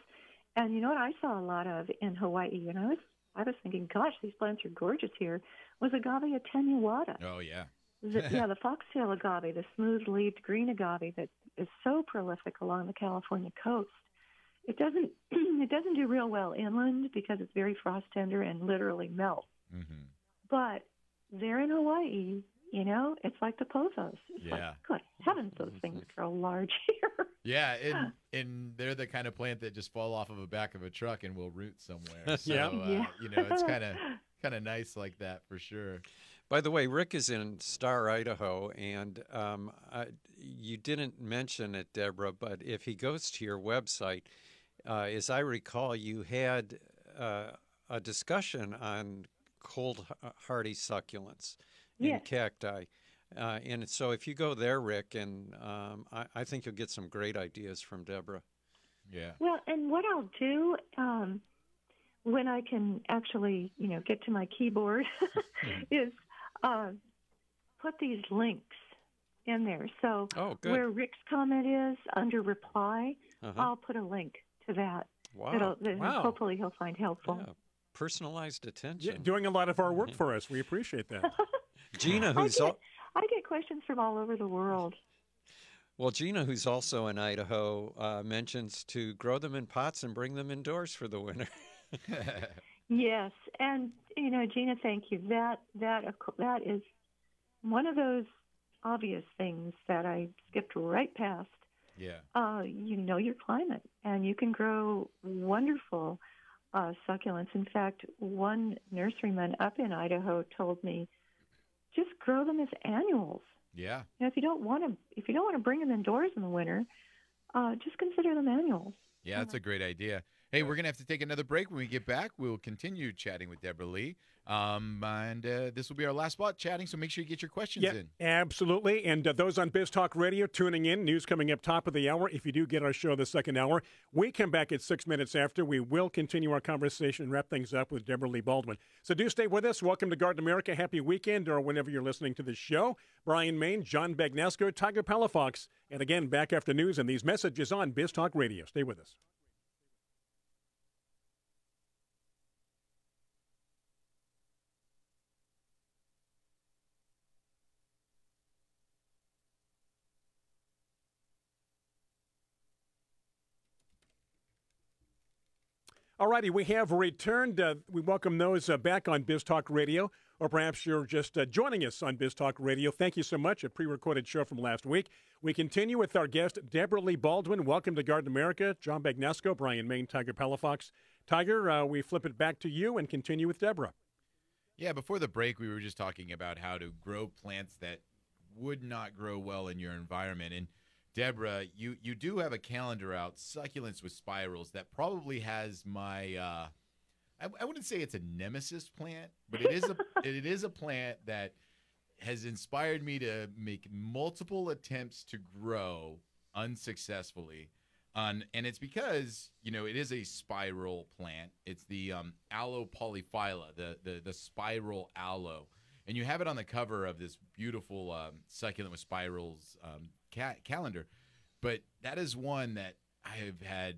Speaker 4: And you know what I saw a lot of in Hawaii, and I was I was thinking, gosh, these plants are gorgeous here. Was agave attenuata.
Speaker 3: oh yeah.
Speaker 4: The, yeah, the foxtail agave, the smooth-leaved green agave that is so prolific along the California coast. It doesn't it doesn't do real well inland because it's very frost tender and literally melt.
Speaker 3: hmm
Speaker 4: But there in Hawaii, you know, it's like the pothos. It's
Speaker 3: Yeah.
Speaker 4: like, good heavens, those things grow large here.
Speaker 3: Yeah, and and they're the kind of plant that just fall off of the back of a truck and will root somewhere. So
Speaker 1: Yeah.
Speaker 3: uh,
Speaker 4: Yeah.
Speaker 3: you know, it's kind of kind of nice like that for sure.
Speaker 2: By the way, Rick is in Star, Idaho, and um, I, you didn't mention it, Debra, but if he goes to your website, uh, as I recall, you had uh, a discussion on cold hardy succulents and
Speaker 4: Yes.
Speaker 2: cacti. Uh, and so if you go there, Rick, and um, I, I think you'll get some great ideas from Debra.
Speaker 3: Yeah.
Speaker 4: Well, and what I'll do um, when I can actually, you know, get to my keyboard is uh, put these links in there. So
Speaker 2: Oh, good.
Speaker 4: where Rick's comment is under reply,
Speaker 2: Uh-huh.
Speaker 4: I'll put a link to that.
Speaker 2: Wow.
Speaker 4: That'll, that
Speaker 1: Wow.
Speaker 4: hopefully he'll find helpful.
Speaker 2: Yeah. Personalized
Speaker 1: Yeah,
Speaker 2: attention.
Speaker 1: doing a lot of our work for us. We appreciate that.
Speaker 2: Gina,
Speaker 4: I
Speaker 2: who's
Speaker 4: get,
Speaker 2: al-
Speaker 4: I get questions from all over the world.
Speaker 2: Well, Gina, who's also in Idaho, uh, mentions to grow them in pots and bring them indoors for the winter.
Speaker 4: Yes, and you know, Gina, thank you. That that that is one of those obvious things that I skipped right past.
Speaker 3: Yeah.
Speaker 4: Uh, you know your climate, and you can grow wonderful uh, succulents. In fact, one nurseryman up in Idaho told me, just grow them as annuals.
Speaker 3: Yeah.
Speaker 4: You know, if you don't want to, if you don't want to bring them indoors in the winter, uh, just consider them annuals.
Speaker 3: Yeah, that's a great idea. Hey, we're gonna have to take another break. When we get back, we'll continue chatting with Debra Lee. Um, and uh, this will be our last spot chatting. So make sure you get your questions
Speaker 1: Yeah,
Speaker 3: in.
Speaker 1: absolutely. And uh, those on Biz Talk Radio tuning in, news coming up top of the hour. If you do get our show the second hour, we come back at six minutes after. We will continue our conversation and wrap things up with Debra Lee Baldwin. So do stay with us. Welcome to Garden America. Happy weekend or whenever you're listening to this show. Brian Main, John Bagnasco, Tiger Palafox. And again, back after news and these messages on Biz Talk Radio. Stay with us. All righty, we have returned. Uh, we welcome those uh, back on Biz Talk Radio, or perhaps you're just uh, joining us on Biz Talk Radio. Thank you so much. A pre recorded show from last week. We continue with our guest, Debra Lee Baldwin. Welcome to Garden America. John Bagnasco, Brian Main, Tiger Palafox. Tiger, uh, we flip it back to you and continue with Debra.
Speaker 3: Yeah, before the break, we were just talking about how to grow plants that would not grow well in your environment. And Debra, you you do have a calendar out, succulents with spirals, that probably has my. Uh, I, I wouldn't say it's a nemesis plant, but it is a it is a plant that has inspired me to make multiple attempts to grow unsuccessfully. On, and it's because you know it is a spiral plant. It's the um, aloe polyphylla, the, the the spiral aloe, and you have it on the cover of this beautiful um, succulent with spirals um, ca- calendar. But that is one that I have had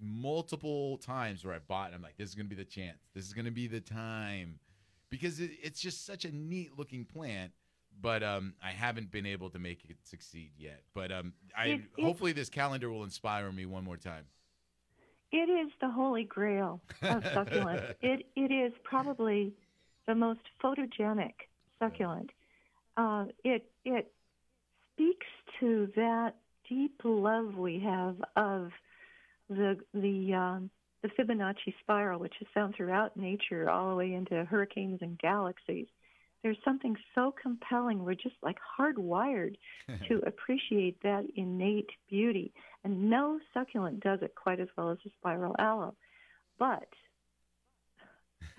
Speaker 3: multiple times where I bought and I'm like, this is going to be the chance. This is going to be the time because it, it's just such a neat looking plant. But um, I haven't been able to make it succeed yet. But um, I
Speaker 4: It- it-
Speaker 3: hopefully this calendar will inspire me one more time.
Speaker 4: It is the holy grail of succulents. it it is probably the most photogenic succulent. Uh, it it speaks to that deep love we have of the the um, the Fibonacci spiral, which is found throughout nature, all the way into hurricanes and galaxies. There's something so compelling. We're just like hardwired to appreciate that innate beauty. And no succulent does it quite as well as the spiral aloe. But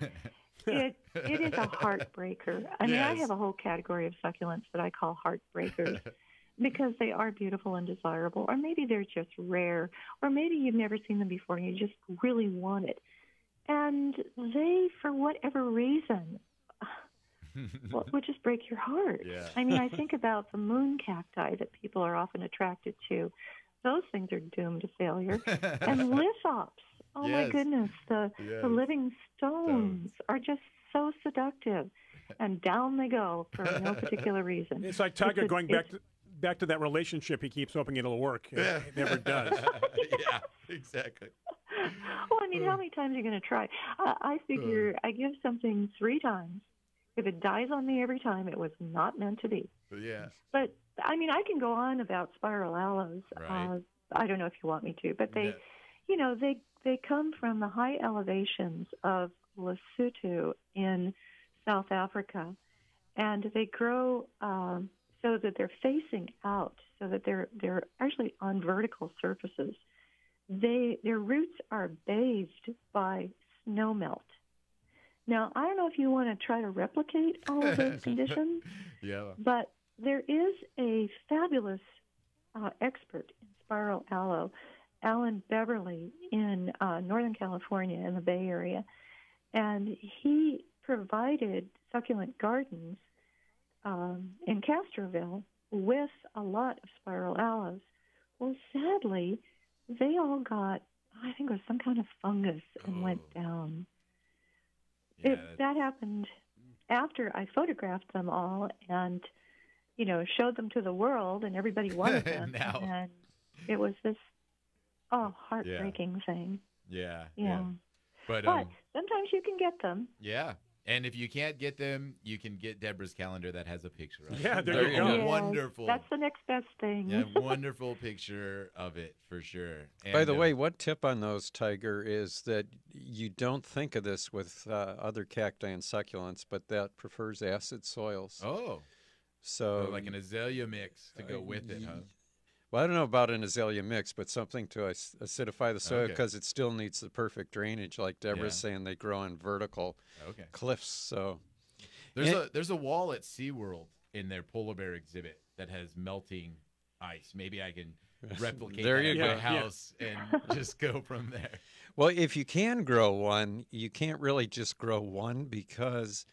Speaker 4: it it is a heartbreaker. I mean, I have a whole category of succulents that I call heartbreakers because they are beautiful and desirable, or maybe they're just rare, or maybe you've never seen them before and you just really want it. And they, for whatever reason, will, will just break your heart.
Speaker 3: Yeah.
Speaker 4: I mean, I think about the moon cacti that people are often attracted to. Those things are doomed to failure. and lithops. Oh my goodness, the
Speaker 3: Yes.
Speaker 4: the living stones are just so seductive, and down they go for no particular reason.
Speaker 1: It's like Tiger
Speaker 4: a-
Speaker 1: going back to, back to that relationship he keeps hoping it'll work. It, it never does.
Speaker 3: yeah, exactly.
Speaker 4: well, I mean, how many times are you going to try? Uh, I figure I give something three times. If it dies on me every time, it was not meant to be.
Speaker 3: Yeah.
Speaker 4: But I mean, I can go on about spiral aloes.
Speaker 3: Right.
Speaker 4: Uh, I don't know if you want me to, but they,
Speaker 3: Yeah.
Speaker 4: you know, they they come from the high elevations of Lesotho in South Africa, and they grow um, so that they're facing out, so that they're they're actually on vertical surfaces. They their roots are bathed by snow melt. Now, I don't know if you want to try to replicate all of those conditions.
Speaker 3: Yeah.
Speaker 4: But there is a fabulous uh, expert in spiral aloe, Alan Beverly in uh, Northern California in the Bay Area, and he provided succulent gardens um, in Castroville with a lot of spiral aloes. Well, sadly, they all got, I think it was some kind of fungus and went
Speaker 3: Oh.
Speaker 4: down.
Speaker 3: Yeah.
Speaker 4: It, that happened after I photographed them all and, you know, showed them to the world, and everybody wanted them.
Speaker 3: Now.
Speaker 4: And it was this, oh, heartbreaking thing.
Speaker 3: yeah.
Speaker 4: Yeah.
Speaker 3: But
Speaker 4: But
Speaker 3: um,
Speaker 4: sometimes you can get them.
Speaker 3: yeah. And if you can't get them, you can get Debra's calendar that has a picture of it.
Speaker 1: Yeah, there
Speaker 3: They're
Speaker 1: you go.
Speaker 3: Wonderful.
Speaker 4: That's the next best thing.
Speaker 3: yeah, wonderful picture of it for sure.
Speaker 2: By the
Speaker 3: uh,
Speaker 2: way, what tip on those, Tiger, is that you don't think of this with uh, other cacti and succulents, but that prefers acid soils.
Speaker 3: oh,
Speaker 2: so,
Speaker 3: so like an azalea mix to go with it, huh?
Speaker 2: Well, I don't know about an azalea mix, but something to acidify the soil
Speaker 3: Okay.
Speaker 2: because it still needs the perfect drainage. Like Debra's saying, they grow on vertical
Speaker 3: Okay.
Speaker 2: cliffs. So,
Speaker 3: There's
Speaker 2: And-
Speaker 3: a there's a wall at SeaWorld in their polar bear exhibit that has melting ice. Maybe I can replicate
Speaker 2: There you
Speaker 3: at
Speaker 1: go.
Speaker 3: my
Speaker 1: Yeah.
Speaker 3: house and just go from there.
Speaker 2: well, if you can grow one, you can't really just grow one because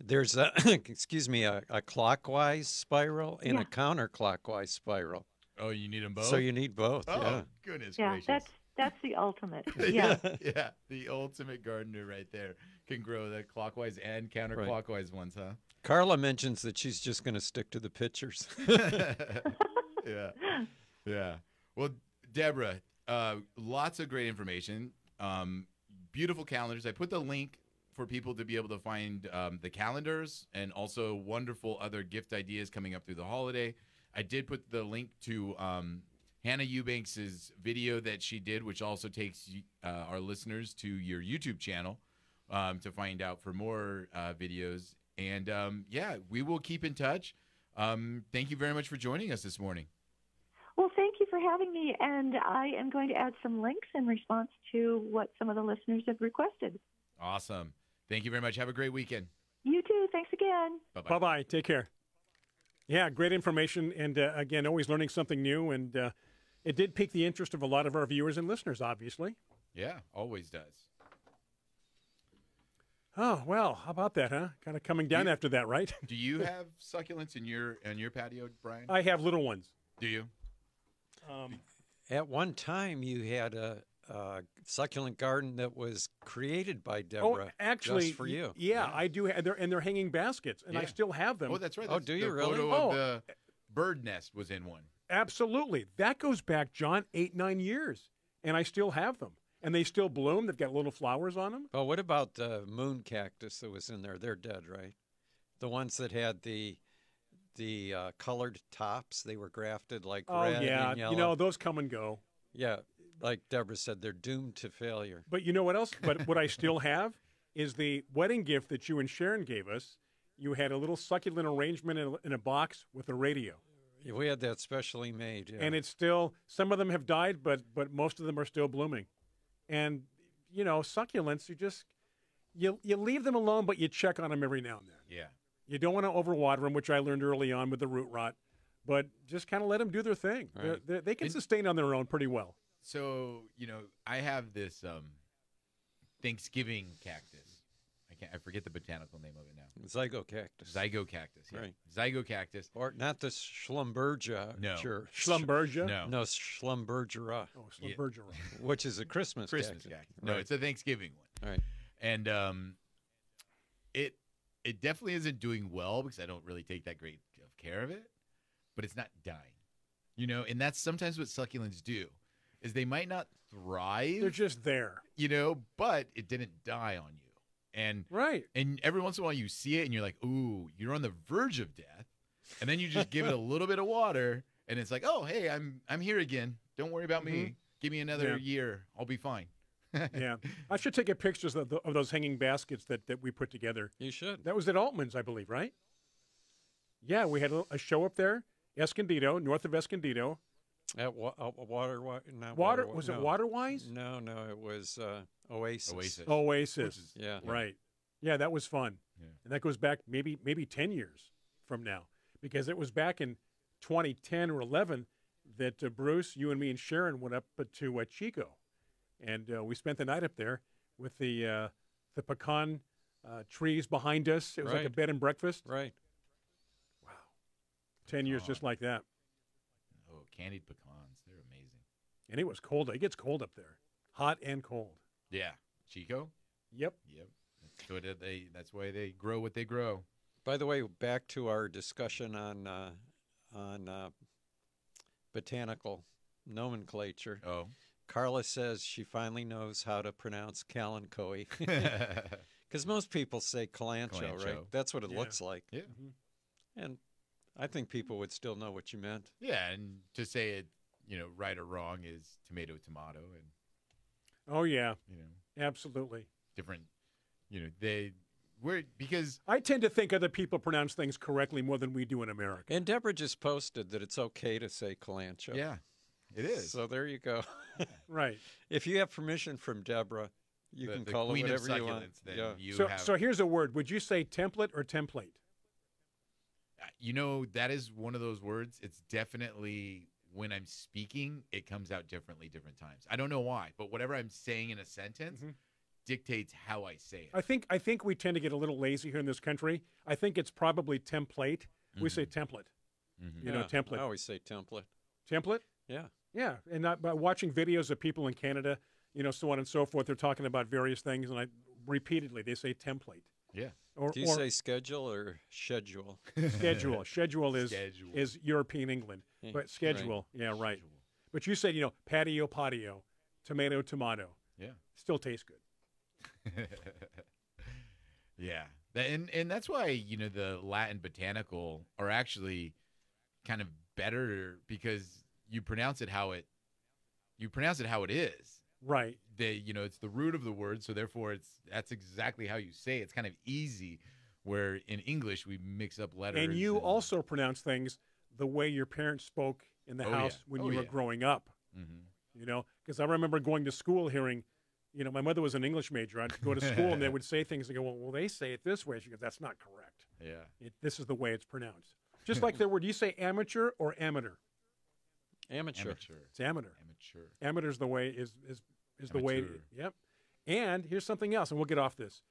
Speaker 2: there's a excuse me a, a clockwise spiral and
Speaker 4: Yeah.
Speaker 2: a counterclockwise spiral.
Speaker 3: Oh, you need them both.
Speaker 2: So you need both.
Speaker 3: oh
Speaker 2: yeah.
Speaker 3: goodness
Speaker 4: Yeah,
Speaker 3: gracious.
Speaker 4: that's that's the ultimate. Yeah.
Speaker 3: yeah, the ultimate gardener right there can grow the clockwise and counterclockwise ones, huh?
Speaker 2: Carla mentions that she's just going to stick to the pictures.
Speaker 3: yeah, yeah. Well, Debra, uh, lots of great information. Um, beautiful calendars. I put the link for people to be able to find um, the calendars and also wonderful other gift ideas coming up through the holiday. I did put the link to um, Hannah Eubanks's video that she did, which also takes uh, our listeners to your YouTube channel um, to find out for more uh, videos. And um, yeah, we will keep in touch. Um, thank you very much for joining us this morning.
Speaker 4: Well, thank you for having me, and I am going to add some links in response to what some of the listeners have requested.
Speaker 3: Awesome. Thank you very much. Have a great weekend.
Speaker 4: You too. Thanks again.
Speaker 3: Bye bye.
Speaker 1: Bye bye. Take care. Yeah, great information, and uh, again, always learning something new. And uh, it did pique the interest of a lot of our viewers and listeners, obviously.
Speaker 3: Yeah, always does.
Speaker 1: Oh well, how about that, huh? Kind of coming down
Speaker 3: You-
Speaker 1: after that, right?
Speaker 3: Do you have succulents in your in your patio, Brian?
Speaker 1: I have little ones.
Speaker 3: Do you?
Speaker 1: Um,
Speaker 2: At one time, you had a, a succulent garden that was created by Debra.
Speaker 1: oh,
Speaker 2: Debra
Speaker 1: actually,
Speaker 2: just for you.
Speaker 1: Yeah,
Speaker 3: Yeah.
Speaker 1: I do. Ha- they're, and they're hanging baskets, and I still have them.
Speaker 3: Oh, that's right.
Speaker 2: Oh, do you
Speaker 3: the
Speaker 2: really?
Speaker 3: Photo
Speaker 1: Oh.
Speaker 3: of the bird nest was in one.
Speaker 1: Absolutely. That goes back, John, eight, nine years. And I still have them. And they still bloom. They've got little flowers on them.
Speaker 2: Oh, what about the moon cactus that was in there? They're dead, right? The ones that had the the uh, colored tops, they were grafted like
Speaker 1: Oh,
Speaker 2: red
Speaker 1: yeah.
Speaker 2: and yellow.
Speaker 1: You know, those come and go.
Speaker 2: yeah, like Debra said, they're doomed to failure.
Speaker 1: But you know what else? But what I still have is the wedding gift that you and Sharon gave us. You had a little succulent arrangement in a, in a box with a radio.
Speaker 2: We had that specially made. Yeah.
Speaker 1: And it's still, some of them have died, but, but most of them are still blooming. And, you know, succulents, you just, you, you leave them alone, but you check on them every now and then.
Speaker 3: Yeah.
Speaker 1: You don't want to overwater them, which I learned early on with the root rot, but just kind of let them do their thing. They're- they're- they can
Speaker 3: And-
Speaker 1: sustain on their own pretty well.
Speaker 3: So you know, I have this um, Thanksgiving cactus. I can't. I forget the botanical name of it now.
Speaker 2: Zygo cactus.
Speaker 3: Zygo cactus. Yeah.
Speaker 2: Right.
Speaker 3: Zygo cactus.
Speaker 2: or not the Schlumberger.
Speaker 3: No.
Speaker 2: sure.
Speaker 1: Schlumberger?
Speaker 3: No.
Speaker 2: No, Schlumbergera,
Speaker 1: Oh,
Speaker 3: Yeah.
Speaker 2: Which is a Christmas,
Speaker 3: Christmas
Speaker 2: cactus.
Speaker 3: cactus. No,
Speaker 2: Right.
Speaker 3: it's a Thanksgiving one.
Speaker 2: Right.
Speaker 3: and um, it it definitely isn't doing well because I don't really take that great of care of it, but it's not dying, you know. And that's sometimes what succulents do, is they might not thrive,
Speaker 1: They're just there.
Speaker 3: you know, but it didn't die on you, and
Speaker 1: Right.
Speaker 3: and every once in a while you see it and you're like, ooh, you're on the verge of death, and then you just give it a little bit of water, and it's like, oh, hey, I'm I'm here again. Don't worry about me. Give me another
Speaker 1: Mm-hmm. Yeah.
Speaker 3: year. I'll be fine.
Speaker 1: Yeah. I should take a pictures of, the, of those hanging baskets that, that we put together.
Speaker 2: You should.
Speaker 1: That was at Altman's, I believe, right? Yeah, we had a, a show up there, Escondido, north of Escondido.
Speaker 2: At wa- uh, water, wa- not
Speaker 1: Water,
Speaker 2: Wa-
Speaker 1: was
Speaker 2: no.
Speaker 1: it Waterwise?
Speaker 2: No, no, it was uh, Oasis.
Speaker 3: Oasis.
Speaker 1: Oasis.
Speaker 3: Is-
Speaker 2: Yeah.
Speaker 1: Right. Yeah, that was fun.
Speaker 3: Yeah.
Speaker 1: And that goes back maybe maybe 10 years from now because it was back in 2010 or 11 that uh, Bruce, you and me and Sharon went up to uh, Chico. And uh, we spent the night up there with the uh, the pecan uh, trees behind us. It was like a bed and breakfast.
Speaker 2: Right. Wow.
Speaker 1: 10 years just like that.
Speaker 3: Candied pecans. They're amazing.
Speaker 1: And it was cold. It gets cold up there. Hot and cold.
Speaker 3: Yeah. Chico?
Speaker 1: Yep.
Speaker 3: Yep. That's what they that's why they grow what they grow.
Speaker 2: By the way, back to our discussion on uh, on uh, botanical nomenclature.
Speaker 3: Oh.
Speaker 2: Carla says she finally knows how to pronounce Kalanchoe because most people say Calancho, right? That's what it
Speaker 1: Yeah.
Speaker 2: looks like.
Speaker 3: yeah.
Speaker 2: And I think people would still know what you meant.
Speaker 3: Yeah, and to say it, you know, right or wrong is tomato tomato and
Speaker 1: Oh, yeah.
Speaker 3: you know,
Speaker 1: Absolutely.
Speaker 3: different you know, they we're because
Speaker 1: I tend to think other people pronounce things correctly more than we do in America.
Speaker 2: And Debra just posted that it's okay to say Calancho.
Speaker 3: yeah, it is.
Speaker 2: So there you go.
Speaker 1: Right.
Speaker 2: if you have permission from Debra, you
Speaker 3: the,
Speaker 2: can
Speaker 3: the
Speaker 2: call
Speaker 3: queen
Speaker 2: it whatever you want.
Speaker 3: succulents, then
Speaker 2: Yeah.
Speaker 3: you
Speaker 1: so,
Speaker 3: have
Speaker 1: so here's a word. Would you say template or template?
Speaker 3: You know, that is one of those words. It's definitely when I'm speaking, it comes out differently different times. I don't know why, but whatever I'm saying in a sentence
Speaker 1: Mhm.
Speaker 3: dictates how I say it.
Speaker 1: I think I think we tend to get a little lazy here in this country. I think it's probably template. We say template.
Speaker 3: Mhm.
Speaker 1: You know, template.
Speaker 2: I always say template.
Speaker 1: Template.
Speaker 2: Yeah.
Speaker 1: Yeah, and not, by watching videos of people in Canada, you know, so on and so forth, they're talking about various things, and I repeatedly they say template
Speaker 3: Yeah.
Speaker 1: or,
Speaker 2: Do you
Speaker 1: or
Speaker 2: say schedule or schedule?
Speaker 1: schedule. schedule is
Speaker 3: Schedule.
Speaker 1: is European England,
Speaker 2: Yeah,
Speaker 1: but
Speaker 2: right.
Speaker 1: schedule, yeah, right. But you said you know patio, patio, tomato, tomato,
Speaker 3: Yeah.
Speaker 1: still tastes good.
Speaker 3: yeah, and and that's why you know the Latin botanical are actually kind of better because you pronounce it how it you pronounce it how it is.
Speaker 1: Right.
Speaker 3: They you know it's the root of the word, so therefore it's that's exactly how you say it. It's kind of easy. Where in English we mix up letters.
Speaker 1: And you also pronounce things the way your parents spoke in the
Speaker 3: Oh, yeah.
Speaker 1: house when
Speaker 3: Oh,
Speaker 1: you were
Speaker 3: yeah.
Speaker 1: growing up.
Speaker 3: Mhm.
Speaker 1: You know, because I remember going to school hearing, you know, my mother was an English major. I'd go to school and they would say things and go, well, well, they say it this way. She goes, that's not correct.
Speaker 3: Yeah.
Speaker 1: It, this is the way it's pronounced. Just like the word, do you say amateur or amateur?
Speaker 2: Amateur.
Speaker 3: Amateur.
Speaker 1: It's amateur.
Speaker 3: Amateur.
Speaker 1: Amateur is the way is is is the way.
Speaker 3: Amateur.
Speaker 1: Yep. And here's something else, and we'll get off this.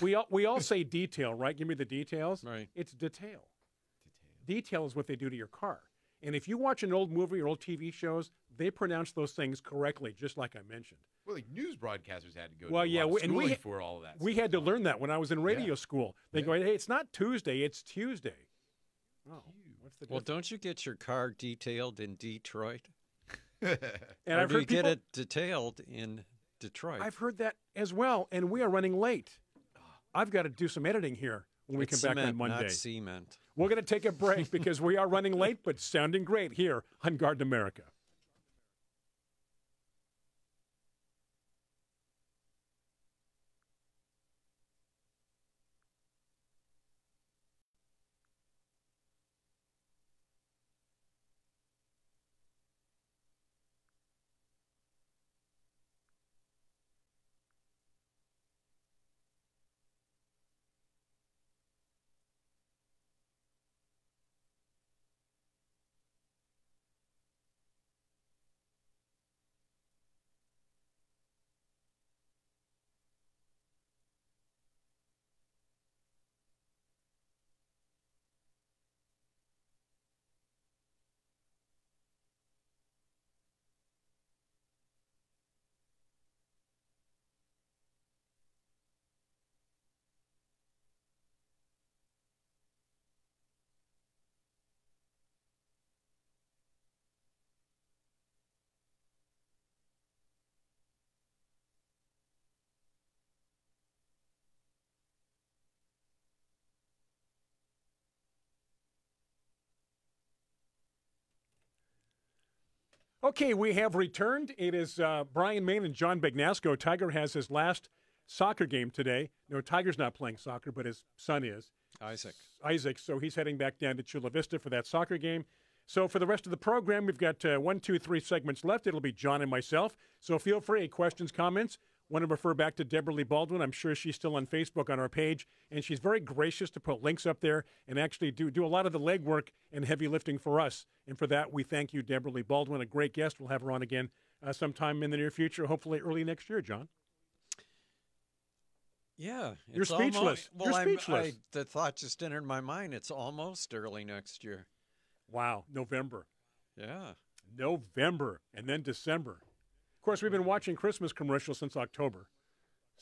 Speaker 1: We all we all say detail, right? Give me the details.
Speaker 2: Right.
Speaker 1: It's detail. Detail is what they do to your car. And if you watch an old movie or old TV shows, they pronounce those things correctly, just like I mentioned.
Speaker 3: Well, like news broadcasters had to go.
Speaker 1: Well,
Speaker 3: to a
Speaker 1: yeah,
Speaker 3: lot of
Speaker 1: we- and we
Speaker 3: schooling for all of that.
Speaker 1: We had to learn that when I was in radio school. They
Speaker 3: Yeah.
Speaker 1: go, "Hey, it's not Tuesday, it's Tuesday." Oh, what's the
Speaker 2: Well,
Speaker 1: difference?
Speaker 2: don't you get your car detailed in Detroit?
Speaker 1: And
Speaker 2: or
Speaker 1: I've
Speaker 2: do you
Speaker 1: heard
Speaker 2: get it detailed in Detroit?
Speaker 1: I've heard that as well, and we are running late. I've got to do some editing here when we
Speaker 2: It's
Speaker 1: come back on
Speaker 2: cement,
Speaker 1: Monday.
Speaker 2: Not cement.
Speaker 1: We're going to take a break because we are running late, but sounding great here on Garden America. Okay, we have returned. It is uh, Brian Main and John Bagnasco. Tiger has his last soccer game today. No, Tiger's not playing soccer, but his son is.
Speaker 2: Isaac.
Speaker 1: Isaac. So he's heading back down to Chula Vista for that soccer game. So for the rest of the program, we've got uh, one, two, three segments left. It'll be John and myself. So feel free, questions, comments. Want to refer back to Debra Lee Baldwin? I'm sure she's still on Facebook on our page, and she's very gracious to put links up there and actually do do a lot of the legwork and heavy lifting for us. And for that, we thank you, Debra Lee Baldwin, a great guest. We'll have her on again uh, sometime in the near future, hopefully early next year. John.
Speaker 2: Yeah.
Speaker 1: You're speechless.
Speaker 2: well,
Speaker 1: You're
Speaker 2: I'm-
Speaker 1: speechless.
Speaker 2: I, the thought just entered my mind. It's almost early next year.
Speaker 1: Wow, November.
Speaker 2: Yeah.
Speaker 1: November and then December. Of course, we've been watching Christmas commercials since October.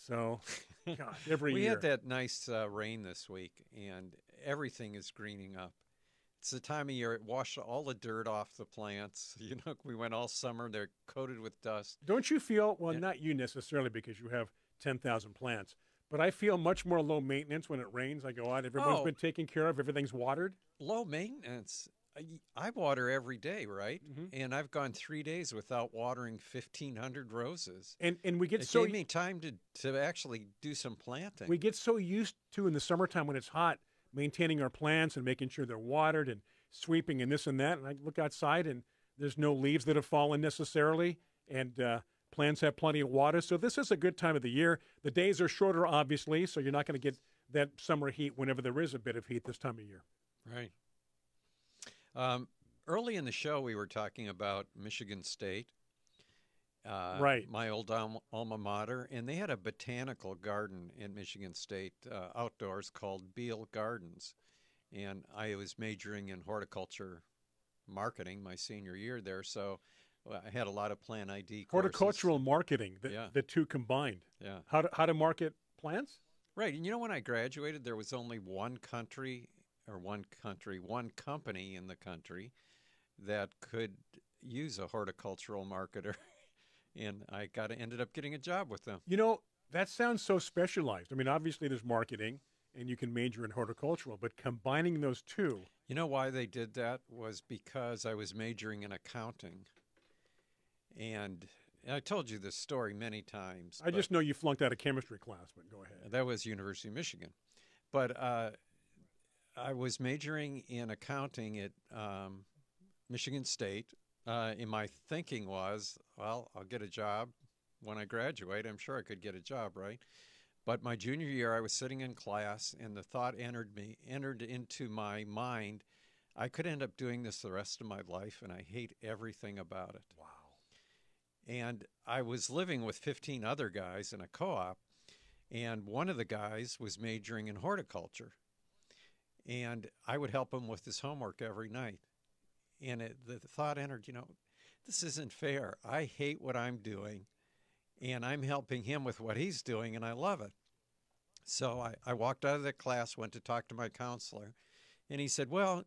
Speaker 1: So, God, every year.
Speaker 2: we
Speaker 1: year.
Speaker 2: had that nice uh, rain this week, and everything is greening up. It's the time of year it washed all the dirt off the plants. You know, we went all summer; they're coated with dust.
Speaker 1: Don't you feel, well,
Speaker 2: Yeah.
Speaker 1: not you necessarily because you have 10,000 plants, but I feel much more low maintenance when it rains. I go out, everyone's
Speaker 2: Oh.
Speaker 1: been taken care of, everything's watered.
Speaker 2: Low maintenance. I, I water every day, right?
Speaker 1: Mhm.
Speaker 2: And I've gone three days without watering fifteen hundred roses.
Speaker 1: And, and we get
Speaker 2: It
Speaker 1: so
Speaker 2: gave me time to, to actually do some planting.
Speaker 1: we get so used to in the summertime when it's hot maintaining our plants and making sure they're watered and sweeping and this and that and i look outside and there's no leaves that have fallen necessarily and uh, plants have plenty of water so this is a good time of the year the days are shorter obviously so you're not going to get that summer heat whenever there is a bit of heat this time of year
Speaker 2: Right. Um, early in the show, we were talking about Michigan State, uh,
Speaker 1: Right.
Speaker 2: My old alma, alma mater, and they had a botanical garden in Michigan State uh, outdoors called Beal Gardens, and I was majoring in horticulture marketing my senior year there, so well, I had a lot of plant ID. courses.
Speaker 1: horticultural marketing the,
Speaker 2: Yeah.
Speaker 1: the two combined
Speaker 2: Yeah.
Speaker 1: how to, how to market plants
Speaker 2: Right. And you know, when I graduated, there was only one country, or one country, one company in the country that could use a horticultural marketer. and I got ended up getting a job with them.
Speaker 1: You know, That sounds so specialized. I mean, obviously there's marketing and you can major in horticultural, but combining those two.
Speaker 2: You know why they did that was because I was majoring in accounting. And I told you this story many times.
Speaker 1: I just know you flunked out of chemistry class, but go ahead.
Speaker 2: That was University of Michigan. But uh, I was majoring in accounting at um, Michigan State. Uh, and my thinking was, well, I'll get a job when I graduate. I'm sure I could get a job, right? But my junior year, I was sitting in class, and the thought entered me, entered into my mind, I could end up doing this the rest of my life, and I hate everything about it.
Speaker 1: Wow.
Speaker 2: And I was living with 15 other guys in a co op, and one of the guys was majoring in horticulture. And I would help him with his homework every night. And it, the thought entered, you know, this isn't fair. I hate what I'm doing, and I'm helping him with what he's doing, and I love it. So I, I walked out of the class, went to talk to my counselor, and he said, Well,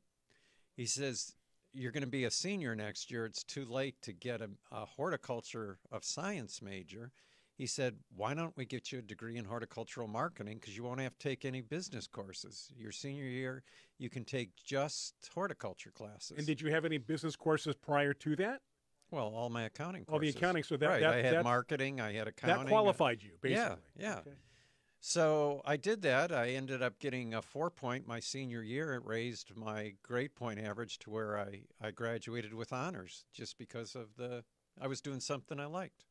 Speaker 2: he says, You're going to be a senior next year. It's too late to get a, a horticulture of science major. He said, Why don't we get you a degree in horticultural marketing? Because you won't have to take any business courses. Your senior year, you can take just horticulture classes.
Speaker 1: And did you have any business courses prior to that?
Speaker 2: well, all my accounting
Speaker 1: All the
Speaker 2: courses.
Speaker 1: accounting, so that-
Speaker 2: right.
Speaker 1: that-
Speaker 2: I had
Speaker 1: that-
Speaker 2: marketing, I had accounting.
Speaker 1: That qualified you, basically.
Speaker 2: Yeah, yeah.
Speaker 1: Okay.
Speaker 2: So I did that. I ended up getting a four point my senior year. It raised my grade point average to where I, I graduated with honors just because of the I was doing something I liked.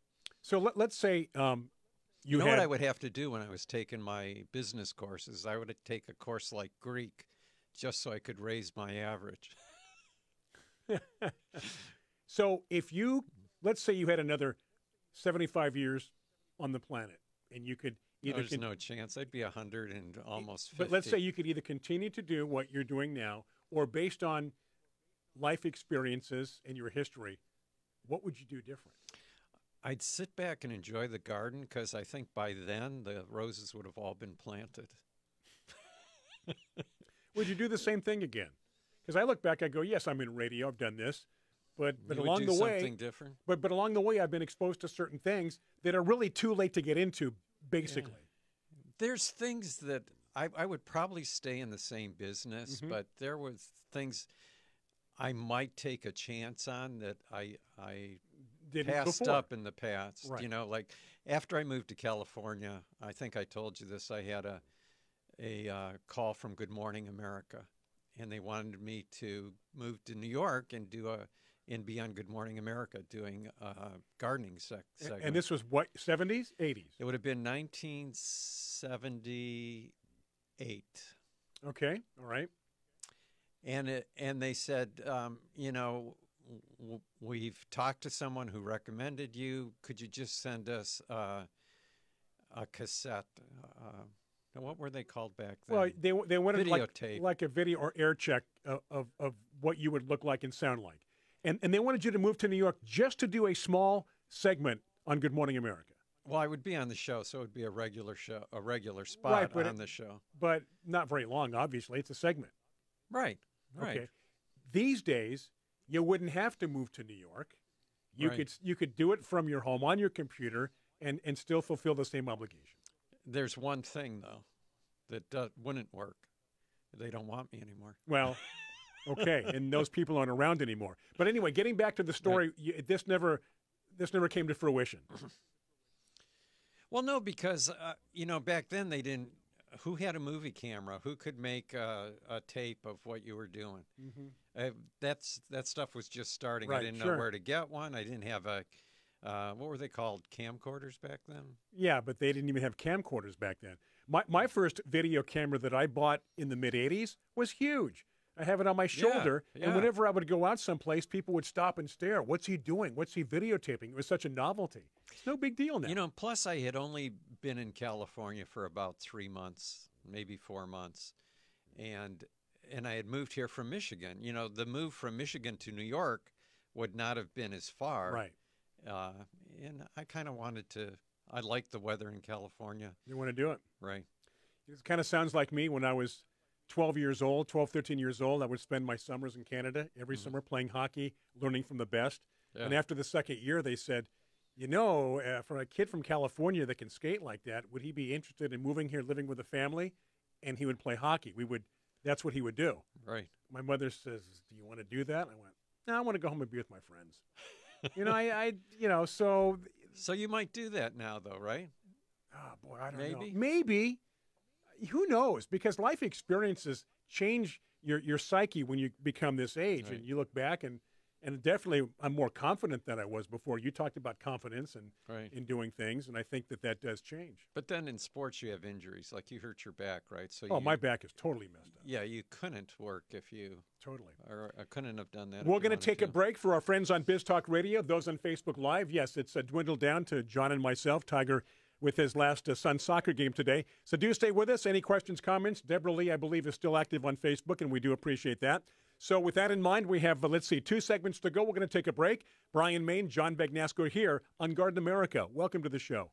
Speaker 1: So let, let's say um, you,
Speaker 2: You, know
Speaker 1: had
Speaker 2: what I would have to do when I was taking my business courses? I would take a course like Greek just so I could raise my average.
Speaker 1: So if you, let's say you had another 75 years on the planet and you could either,
Speaker 2: There's
Speaker 1: con-
Speaker 2: no chance. I'd be a hundred and almost. 50.
Speaker 1: but let's say you could either continue to do what you're doing now or based on life experiences and your history, what would you do different?
Speaker 2: I'd sit back and enjoy the garden because I think by then the roses would have all been planted.
Speaker 1: Would you do the same thing again? Because I look back, I go, yes, I'm in radio, I've done this, but but
Speaker 2: You would
Speaker 1: along
Speaker 2: do
Speaker 1: the way,
Speaker 2: something different.
Speaker 1: but but along the way, I've been exposed to certain things that are really too late to get into. Basically,
Speaker 2: There's things that I, I would probably stay in the same business,
Speaker 1: Mm-hmm.
Speaker 2: but there was things I might take a chance on that I I
Speaker 1: did
Speaker 2: passed
Speaker 1: before.
Speaker 2: up in the past.
Speaker 1: Right.
Speaker 2: You know, like after I moved to California, I think I told you this. I had a a uh, call from Good Morning America, and they wanted me to move to New York and do a and be on Good Morning America doing a gardening sec- segment.
Speaker 1: And this was what 70s, 80s.
Speaker 2: it would have been 1978.
Speaker 1: Okay, all right.
Speaker 2: and it, and they said, um, you know, we've talked to someone who recommended you. Could you just send us uh, a cassette? Uh, what were they called back then?
Speaker 1: Well, they they wanted like,
Speaker 2: Videotape.
Speaker 1: like a video or air check of, of, of what you would look like and sound like, and and they wanted you to move to New York just to do a small segment on Good Morning America.
Speaker 2: well, I would be on the show, so it would be a regular show, a regular spot
Speaker 1: Right,
Speaker 2: on
Speaker 1: it-
Speaker 2: the show.
Speaker 1: but not very long. Obviously, it's a segment.
Speaker 2: Right, right.
Speaker 1: Okay. These days, you wouldn't have to move to New York. You
Speaker 2: Right.
Speaker 1: could you could do it from your home on your computer and and still fulfill the same obligation.
Speaker 2: There's one thing though that uh, wouldn't work. They don't want me anymore.
Speaker 1: Well, okay, and those people aren't around anymore. But anyway, getting back to the story, you, this never this never came to fruition.
Speaker 2: Well, no, because uh, you know back then they didn't. Who had a movie camera? Who could make a, a tape of what you were doing? Uh, that's that stuff was just starting.
Speaker 1: Right,
Speaker 2: I didn't
Speaker 1: sure.
Speaker 2: know where to get one. I didn't have a. Uh, what were they called? Camcorders back then.
Speaker 1: Yeah, but they didn't even have camcorders back then. My my first video camera that I bought in the mid '80s was huge. I have it on my shoulder, and
Speaker 2: yeah.
Speaker 1: whenever I would go out someplace, people would stop and stare. What's he doing? What's he videotaping? It was such a novelty. It's no big deal now.
Speaker 2: You know, plus I had only been in California for about three months, maybe four months, and and I had moved here from Michigan. You know, the move from Michigan to New York would not have been as far.
Speaker 1: right?
Speaker 2: Uh, and I kind of wanted to. I liked the weather in California.
Speaker 1: You want to do it?
Speaker 2: Right.
Speaker 1: It kind of sounds like me when I was 12 years old, 12, 13 years old. I would spend my summers in Canada every summer playing hockey, learning from the best. And
Speaker 2: Mm-hmm.
Speaker 1: After the second year, they said, You know, uh, for a kid from California that can skate like that, would he be interested in moving here, living with a family, and he would play hockey? We would. That's what he would do.
Speaker 2: Right.
Speaker 1: My mother says, "Do you want to do that?" I went, "No, I want to go home and be with my friends." you know, I, I, you know, so
Speaker 2: So you might do that now, though, right?
Speaker 1: Oh boy, I don't
Speaker 2: Maybe?
Speaker 1: know. Maybe. Who knows? Because life experiences change your your psyche when you become this age,
Speaker 2: Right.
Speaker 1: and you look back and and definitely I'm more confident than I was before. You talked about confidence and
Speaker 2: Right.
Speaker 1: in doing things, and I think that that does change.
Speaker 2: But then in sports, you have injuries, like you hurt your back, right? So
Speaker 1: Oh,
Speaker 2: you,
Speaker 1: my back is totally messed up.
Speaker 2: Yeah, you couldn't work if you,
Speaker 1: Totally.
Speaker 2: or I couldn't have done that.
Speaker 1: We're going to take a break for our friends on Biz Talk Radio, those on Facebook Live. Yes, it's uh, dwindled down to John and myself, Tiger with his last uh, son soccer game today. So do stay with us. Any questions, comments? Debra Lee, I believe, is still active on Facebook, and we do appreciate that. So with that in mind, we have, uh, let's see, two segments to go. We're going to take a break. Brian Main, John Bagnasco here on Garden America. Welcome to the show.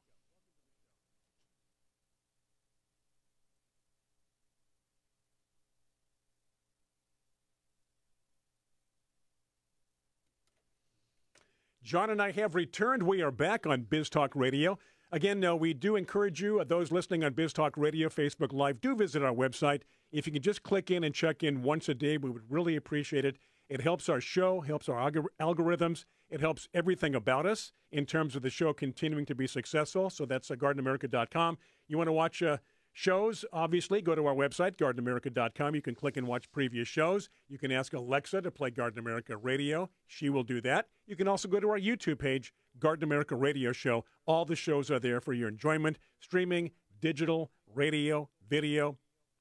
Speaker 1: John and I have returned. We are back on Biz Talk Radio. Again, no, we do encourage you, uh, those listening on Biz Talk Radio, Facebook Live, do visit our website. If you can just click in and check in once a day, we would really appreciate it. It helps our show, helps our algor- algorithms, it helps everything about us in terms of the show continuing to be successful. So that's gardenamerica.com. You want to watch uh, shows, obviously, go to our website, gardenamerica.com. You can click and watch previous shows. You can ask Alexa to play Garden America Radio. She will do that. You can also go to our YouTube page, Garden America Radio Show. All the shows are there for your enjoyment, streaming, digital, radio, video.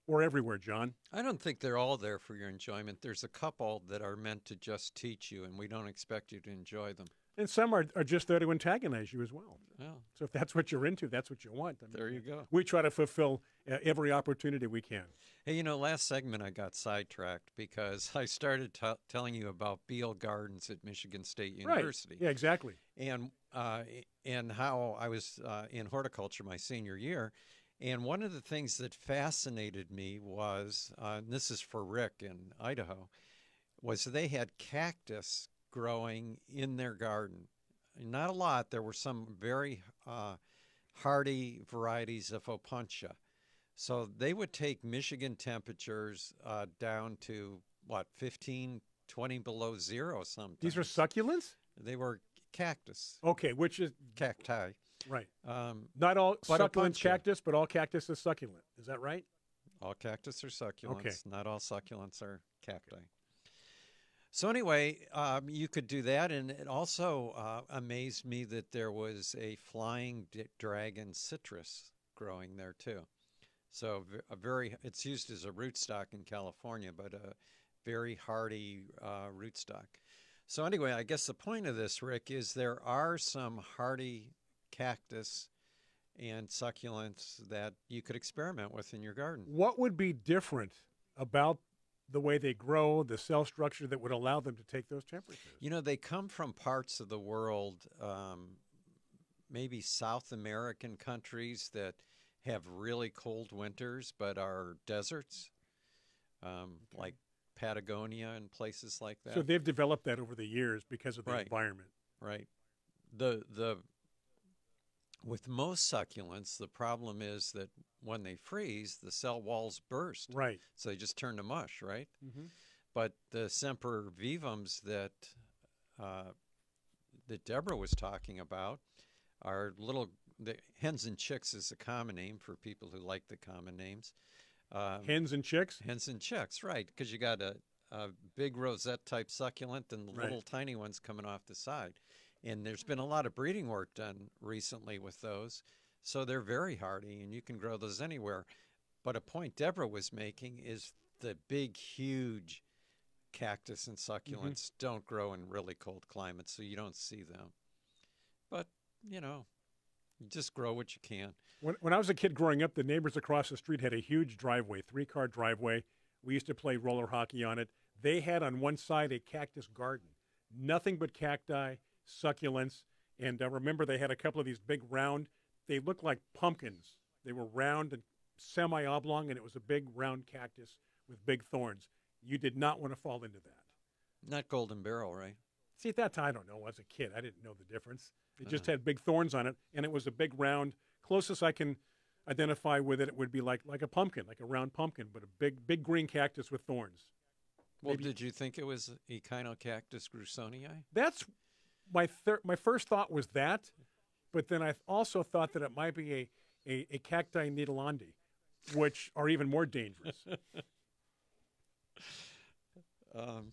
Speaker 1: We're everywhere, John.
Speaker 2: I don't think they're all there for your enjoyment. There's a couple that are meant to just teach you, and we don't expect you to enjoy them.
Speaker 1: And some are, are just there to antagonize you as well.
Speaker 2: Yeah,
Speaker 1: So if that's what you're into, that's what you want. I mean,
Speaker 2: there you go.
Speaker 1: We try to fulfill uh, every opportunity we can.
Speaker 2: Hey, you know, last segment I got sidetracked because I started t- telling you about Beal Gardens at Michigan State University.
Speaker 1: Right. Yeah, exactly.
Speaker 2: and uh, and how I was uh, in horticulture my senior year. And one of the things that fascinated me was, uh, and this is for Rick in Idaho, was they had cactus growing in their garden. Not a lot. There were some very uh, hardy varieties of opuntia. So they would take Michigan temperatures uh, down to what 15, 20 below zero sometimes.
Speaker 1: These are succulents?
Speaker 2: They were cactus,
Speaker 1: Okay, which is
Speaker 2: cacti.
Speaker 1: right.
Speaker 2: Um,
Speaker 1: Not all
Speaker 2: But
Speaker 1: succulent cactus, but all cactus is succulent. Is that right?
Speaker 2: all cactus are succulents. Okay. Not all succulents are cacti. So anyway, um, you could do that, and it also uh, amazed me that there was a flying dragon citrus growing there too. So a very, it's used as a rootstock in California, but a very hardy uh, rootstock. So anyway, I guess the point of this, Rick, is there are some hardy cactus and succulents that you could experiment with in your garden.
Speaker 1: What would be different about the way they grow, the cell structure that would allow them to take those temperatures?
Speaker 2: You know, they come from parts of the world, um, maybe South American countries that have really cold winters but are deserts, um, like Patagonia and places like that.
Speaker 1: So they've developed that over the years because of the
Speaker 2: Right.
Speaker 1: environment.
Speaker 2: Right. The the with most succulents, the problem is that when they freeze, the cell walls burst.
Speaker 1: Right.
Speaker 2: So they just turn to mush, right?
Speaker 1: Mm-hmm.
Speaker 2: But the sempervivums that uh, that Debra was talking about are little the hens and chicks is a common name for people who like the common names. Um,
Speaker 1: Hens and chicks?
Speaker 2: hens and chicks, right? Because you got a, a big rosette type succulent and the
Speaker 1: Right.
Speaker 2: little tiny ones coming off the side. And there's been a lot of breeding work done recently with those. So they're very hardy and you can grow those anywhere. But a point Debra was making is the big, huge cactus and mm-hmm. succulents don't grow in really cold climates, so you don't see them. But, you know, you just grow what you can.
Speaker 1: When, when I was a kid growing up, the neighbors across the street had a huge driveway, three car driveway. We used to play roller hockey on it. They had on one side a cactus garden, nothing but cacti, succulents. And I remember they had a couple of these big round, they looked like pumpkins. They were round and semi oblong, and it was a big round cactus with big thorns. You did not want to fall into that.
Speaker 2: Not golden barrel, right?
Speaker 1: See, at that time, I don't know. As a kid, I didn't know the difference. It just uh-huh. had big thorns on it, and it was a big round. Closest I can identify with it, it would be like like a pumpkin, like a round pumpkin, but a big big green cactus with thorns.
Speaker 2: Well,
Speaker 1: Maybe-
Speaker 2: did you think it was Echinocactus grusonii?
Speaker 1: That's my thir- my first thought was that, but then I also thought that it might be a a, a cacti needleandi, which are even more dangerous.
Speaker 2: Um,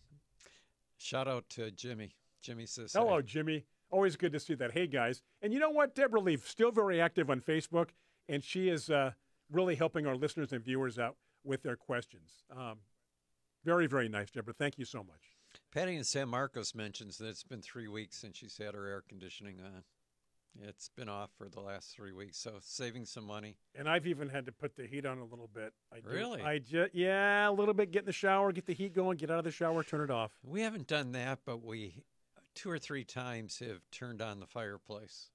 Speaker 2: shout out to Jimmy. Jimmy says,
Speaker 1: Hello,
Speaker 2: "Hey."
Speaker 1: Jimmy. Always good to see that. Hey, guys. And you know what? Debra Leaf, still very active on Facebook, and she is uh, really helping our listeners and viewers out with their questions. Um, very, very nice, Debra. Thank you so much.
Speaker 2: Patty in San Marcos mentions that it's been three weeks since she's had her air conditioning on. It's been off for the last three weeks, so saving some money.
Speaker 1: And I've even had to put the heat on a little bit. I do-
Speaker 2: Really?
Speaker 1: I just, yeah, a little bit. Get in the shower, get the heat going, get out of the shower, turn it off.
Speaker 2: We haven't done that, but we two or three times have turned on the fireplace.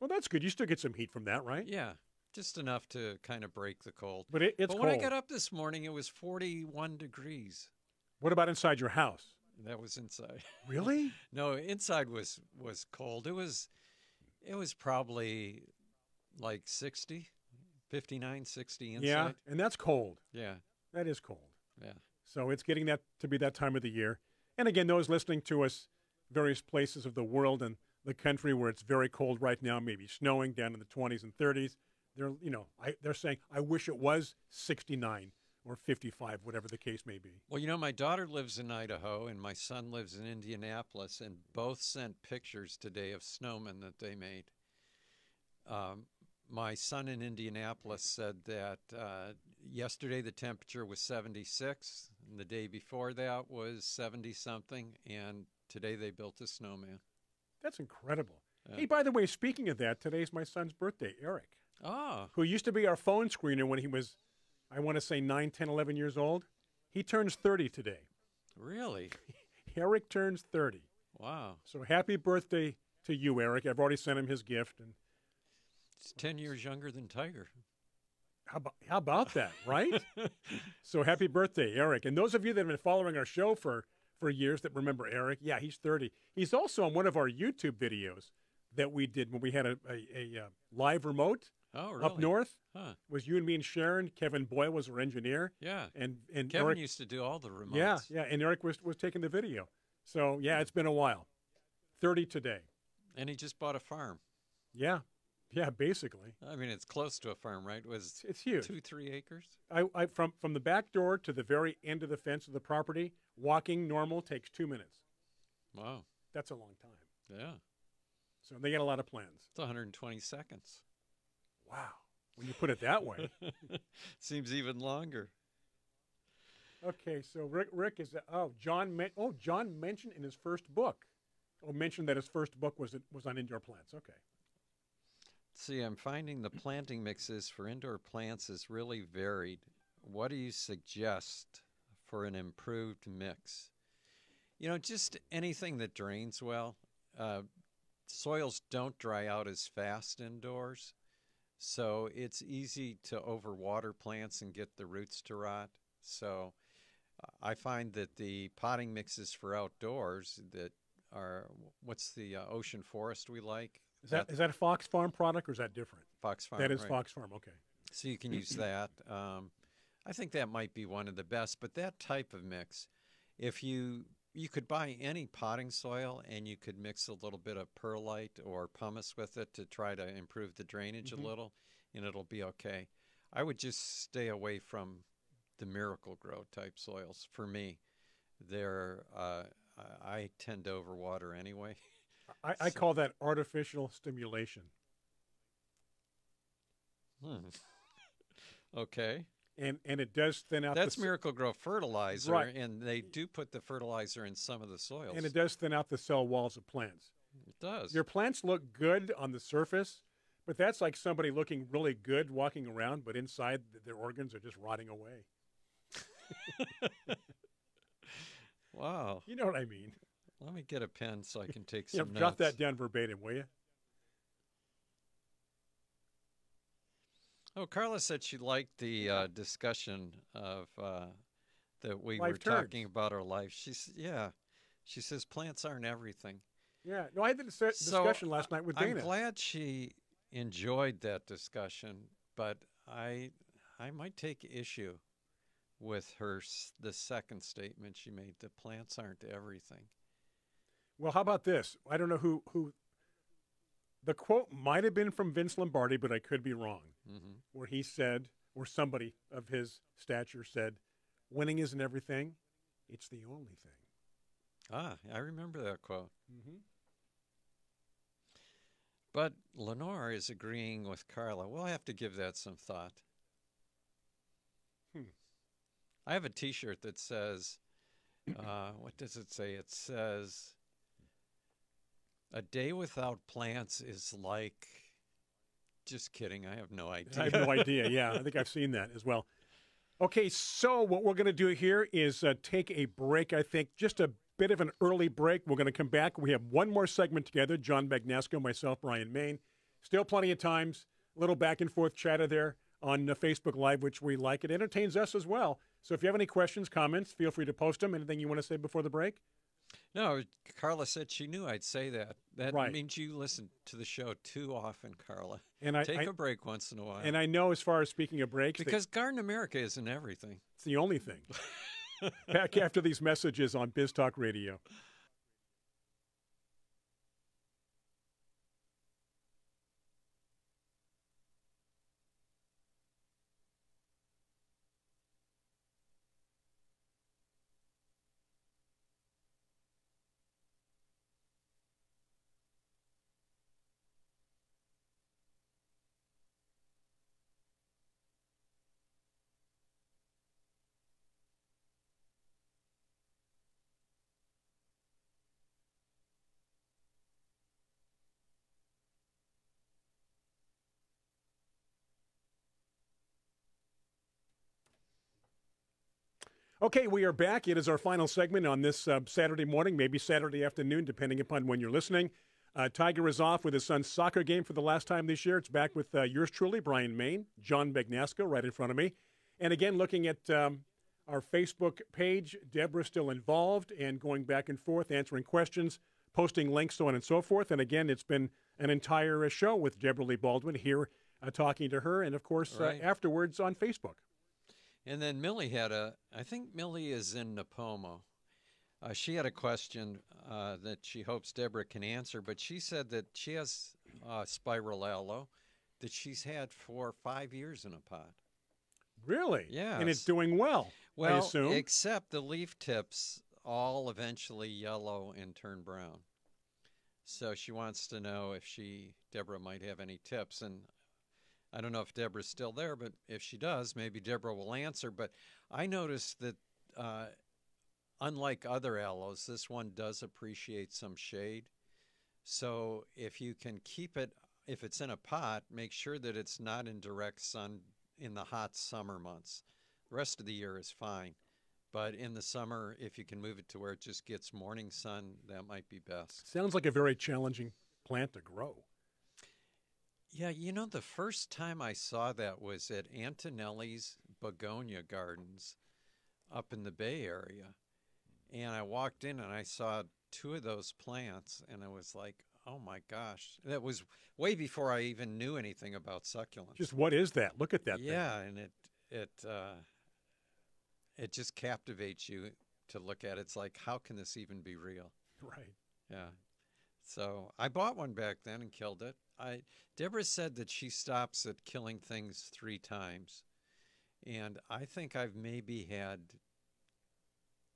Speaker 1: Well, that's good. You still get some heat from that, right?
Speaker 2: Yeah, just enough to kind of break the cold.
Speaker 1: But it, it's
Speaker 2: but
Speaker 1: cold.
Speaker 2: when I got up this morning, it was 41 degrees.
Speaker 1: What about inside your house?
Speaker 2: That was inside.
Speaker 1: Really?
Speaker 2: No, inside was was cold. It was it was probably like 60, 59, 60 inside.
Speaker 1: Yeah, and that's cold.
Speaker 2: Yeah.
Speaker 1: That is cold.
Speaker 2: Yeah.
Speaker 1: So it's getting that to be that time of the year. And again, those listening to us, various places of the world and the country where it's very cold right now, maybe snowing down in the 20s and 30s, they're you know I, they're saying I wish it was 69 or 55, whatever the case may be.
Speaker 2: Well, you know, my daughter lives in Idaho and my son lives in Indianapolis, and both sent pictures today of snowmen that they made. Um, my son in Indianapolis said that uh, yesterday the temperature was 76, and the day before that was 70 something, and today they built a snowman.
Speaker 1: That's incredible.
Speaker 2: Yeah.
Speaker 1: Hey, by the way, speaking of that, today's my son's birthday, Eric,
Speaker 2: Oh,
Speaker 1: who used to be our phone screener when he was, I want to say 9, 10, 11 years old. He turns 30 today.
Speaker 2: really?
Speaker 1: Eric turns 30.
Speaker 2: Wow.
Speaker 1: So happy birthday to you, Eric. I've already sent him his gift. And
Speaker 2: It's 10 years younger than Tiger.
Speaker 1: how about, how about that, right? so happy birthday, Eric. And those of you that have been following our show for, for years that remember Eric, yeah, he's 30. He's also on one of our YouTube videos that we did when we had a, a, a uh, live remote
Speaker 2: Oh, really?
Speaker 1: up north.
Speaker 2: Huh.
Speaker 1: Was you and me and Sharon. Kevin Boyle was our engineer.
Speaker 2: Yeah.
Speaker 1: And, and
Speaker 2: Kevin
Speaker 1: Eric,
Speaker 2: used to do all the remotes.
Speaker 1: yeah, yeah. And Eric was, was taking the video. So, yeah, it's been a while. 30 today.
Speaker 2: And he just bought a farm.
Speaker 1: Yeah. Yeah, basically.
Speaker 2: I mean, it's close to a farm, right? It was
Speaker 1: It's, it's huge.
Speaker 2: two, three acres.
Speaker 1: I, I from from the back door to the very end of the fence of the property, walking normal takes two minutes.
Speaker 2: Wow.
Speaker 1: That's a long time.
Speaker 2: Yeah.
Speaker 1: So they got a lot of plans.
Speaker 2: It's 120 seconds.
Speaker 1: Wow, when you put it that way.
Speaker 2: Seems even longer.
Speaker 1: okay, so Rick Rick is oh John men- oh John mentioned in his first book, oh mentioned that his first book was it was on indoor plants. Okay,
Speaker 2: See, I'm finding the planting mixes for indoor plants is really varied. What do you suggest for an improved mix? You know, just anything that drains well. Uh, soils don't dry out as fast indoors, so it's easy to overwater plants and get the roots to rot. So I find that the potting mixes for outdoors that are what's the uh, ocean forest we like?
Speaker 1: is that is that a Fox Farm product or is that different?
Speaker 2: Fox Farm.
Speaker 1: that is
Speaker 2: right?
Speaker 1: Fox Farm. Okay,
Speaker 2: So you can use that. Um, I think that might be one of the best. But that type of mix, if you you could buy any potting soil and you could mix a little bit of perlite or pumice with it to try to improve the drainage
Speaker 1: Mhm.
Speaker 2: a little, and it'll be okay. I would just stay away from the Miracle-Gro type soils. For me, they're uh, I I tend to overwater anyway.
Speaker 1: I, I
Speaker 2: So-
Speaker 1: call that artificial stimulation.
Speaker 2: Hmm. okay.
Speaker 1: And and it does thin out.
Speaker 2: That's
Speaker 1: the,
Speaker 2: Miracle-Gro fertilizer,
Speaker 1: Right.
Speaker 2: and they do put the fertilizer in some of the soils.
Speaker 1: and it does thin out the cell walls of plants.
Speaker 2: It does.
Speaker 1: Your plants look good on the surface, but that's like somebody looking really good walking around, but inside their organs are just rotting away.
Speaker 2: wow.
Speaker 1: You know what I mean?
Speaker 2: Let me get a pen so I can take
Speaker 1: Yeah,
Speaker 2: some notes.
Speaker 1: jot that down verbatim, will you?
Speaker 2: Oh, Carla said she liked the uh, discussion of uh, that we
Speaker 1: Life
Speaker 2: were talking about our life. She's yeah, She says plants aren't everything.
Speaker 1: Yeah. No, I had the dis-
Speaker 2: So,
Speaker 1: discussion last night with Dana.
Speaker 2: I'm glad she enjoyed that discussion, but I I might take issue with her the second statement she made. The plants aren't everything.
Speaker 1: Well, how about this? I don't know who who. The quote might have been from Vince Lombardi, but I could be wrong.
Speaker 2: Hmm
Speaker 1: Where he said, or somebody of his stature said, "Winning isn't everything; it's the only thing."
Speaker 2: Ah, I remember that quote.
Speaker 1: Mm-hmm.
Speaker 2: But Lenore is agreeing with Carla. We'll have to give that some thought.
Speaker 1: Hmm.
Speaker 2: I have a T-shirt that says, uh, "What does it say?" It says, "A day without plants is like." Just kidding. I have no idea.
Speaker 1: I have no idea. Yeah, I think I've seen that as well. Okay, so what we're going to do here is uh, take a break. I think just a bit of an early break. We're going to come back. We have one more segment together. John Bagnasco, myself, Brian Main. Still plenty of times. A little back and forth chatter there on uh, Facebook Live, which we like. It entertains us as well. So if you have any questions, comments, feel free to post them. Anything you want to say before the break?
Speaker 2: No, Carla said she knew I'd say that. That
Speaker 1: Right.
Speaker 2: means you listen to the show too often, Carla.
Speaker 1: And I,
Speaker 2: Take
Speaker 1: I
Speaker 2: a break once in a while.
Speaker 1: and I know as far as speaking of breaks, that
Speaker 2: because Garden America isn't everything.
Speaker 1: it's the only thing. back after these messages on Biz Talk Radio. Okay, we are back. It is our final segment on this uh, Saturday morning, maybe Saturday afternoon, depending upon when you're listening. Uh, Tiger is off with his son's soccer game for the last time this year. It's back with uh, yours truly, Brian Main, John Bagnasco, right in front of me. And again, looking at um, our Facebook page, Debra's still involved and going back and forth, answering questions, posting links, so on and so forth. And again, it's been an entire show with Debra Lee Baldwin here uh, talking to her, and of course,
Speaker 2: Right.
Speaker 1: uh, afterwards on Facebook.
Speaker 2: And then Millie had a, I think Millie is in Nipomo. Uh, she had a question uh, that she hopes Debra can answer, but she said that she has uh, spiral aloe that she's had for five years in a pot.
Speaker 1: Really? Yeah. And it's doing well, I
Speaker 2: Well, except the leaf tips all eventually yellow and turn brown. So she wants to know if she, Debra, might have any tips. And I don't know if Debra's still there, but if she does, maybe Debra will answer. But I noticed that, uh, unlike other aloes, this one does appreciate some shade. So if you can keep it, if it's in a pot, make sure that it's not in direct sun in the hot summer months. The rest of the year is fine. But in the summer, if you can move it to where it just gets morning sun, that might be best.
Speaker 1: Sounds like a very challenging plant to grow.
Speaker 2: Yeah, you know, the first time I saw that was at Antonelli's Begonia Gardens up in the Bay Area. And I walked in and I saw two of those plants, and I was like, oh my gosh. That was way before I even knew anything about succulents.
Speaker 1: Just what is that? Look at that thing.
Speaker 2: yeah, and it, it, uh, it just captivates you to look at. It's like, how can this even be real?
Speaker 1: Right.
Speaker 2: Yeah. So I bought one back then and killed it. I Debra said that she stops at killing things three times, and I think I've maybe had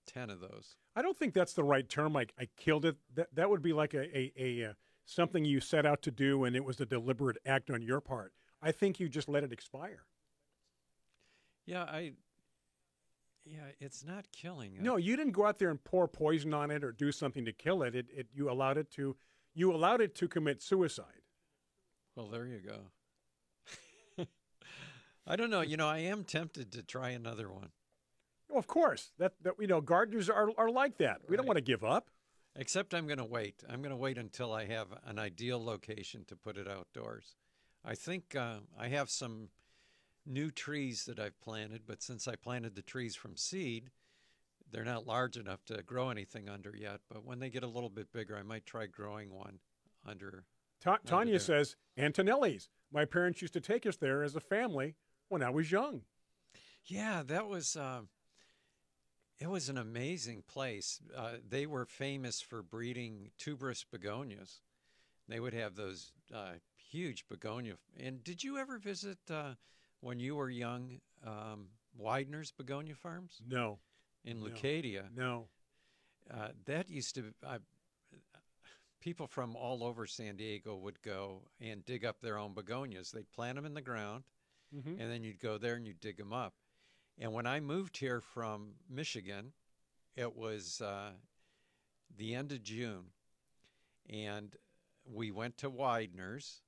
Speaker 2: ten of those.
Speaker 1: I don't think that's the right term. Like I killed it. That that would be like a, a, a uh, something you set out to do and it was a deliberate act on your part. I think you just let it expire.
Speaker 2: Yeah, I. Yeah, it's not killing it.
Speaker 1: No, you didn't go out there and pour poison on it or do something to kill it. It, it you allowed it to you allowed it to commit suicide.
Speaker 2: Well, there you go. I don't know. You know, I am tempted to try another one.
Speaker 1: Well, of course, that, that you know, gardeners are, are like that. We don't want to give up.
Speaker 2: Except I'm going to wait. I'm going to wait until I have an ideal location to put it outdoors. I think uh, I have some new trees that I've planted, but since I planted the trees from seed, they're not large enough to grow anything under yet. But when they get a little bit bigger, I might try growing one under.
Speaker 1: Ta- Tanya
Speaker 2: there.
Speaker 1: says Antonelli's. My parents used to take us there as a family when I was young.
Speaker 2: Yeah, that was. Uh, it was an amazing place. Uh, they were famous for breeding tuberous begonias. They would have those uh, huge begonia. And did you ever visit uh, when you were young um, Weidner's begonia farms
Speaker 1: No,
Speaker 2: in
Speaker 1: No.
Speaker 2: Leucadia?
Speaker 1: no.
Speaker 2: Uh, that used to. I, people from all over San Diego would go and dig up their own begonias. They'd plant them in the ground,
Speaker 1: hmm
Speaker 2: and then you'd go there and you'd dig them up. And when I moved here from Michigan, it was uh, the end of June, and we went to Weidner's.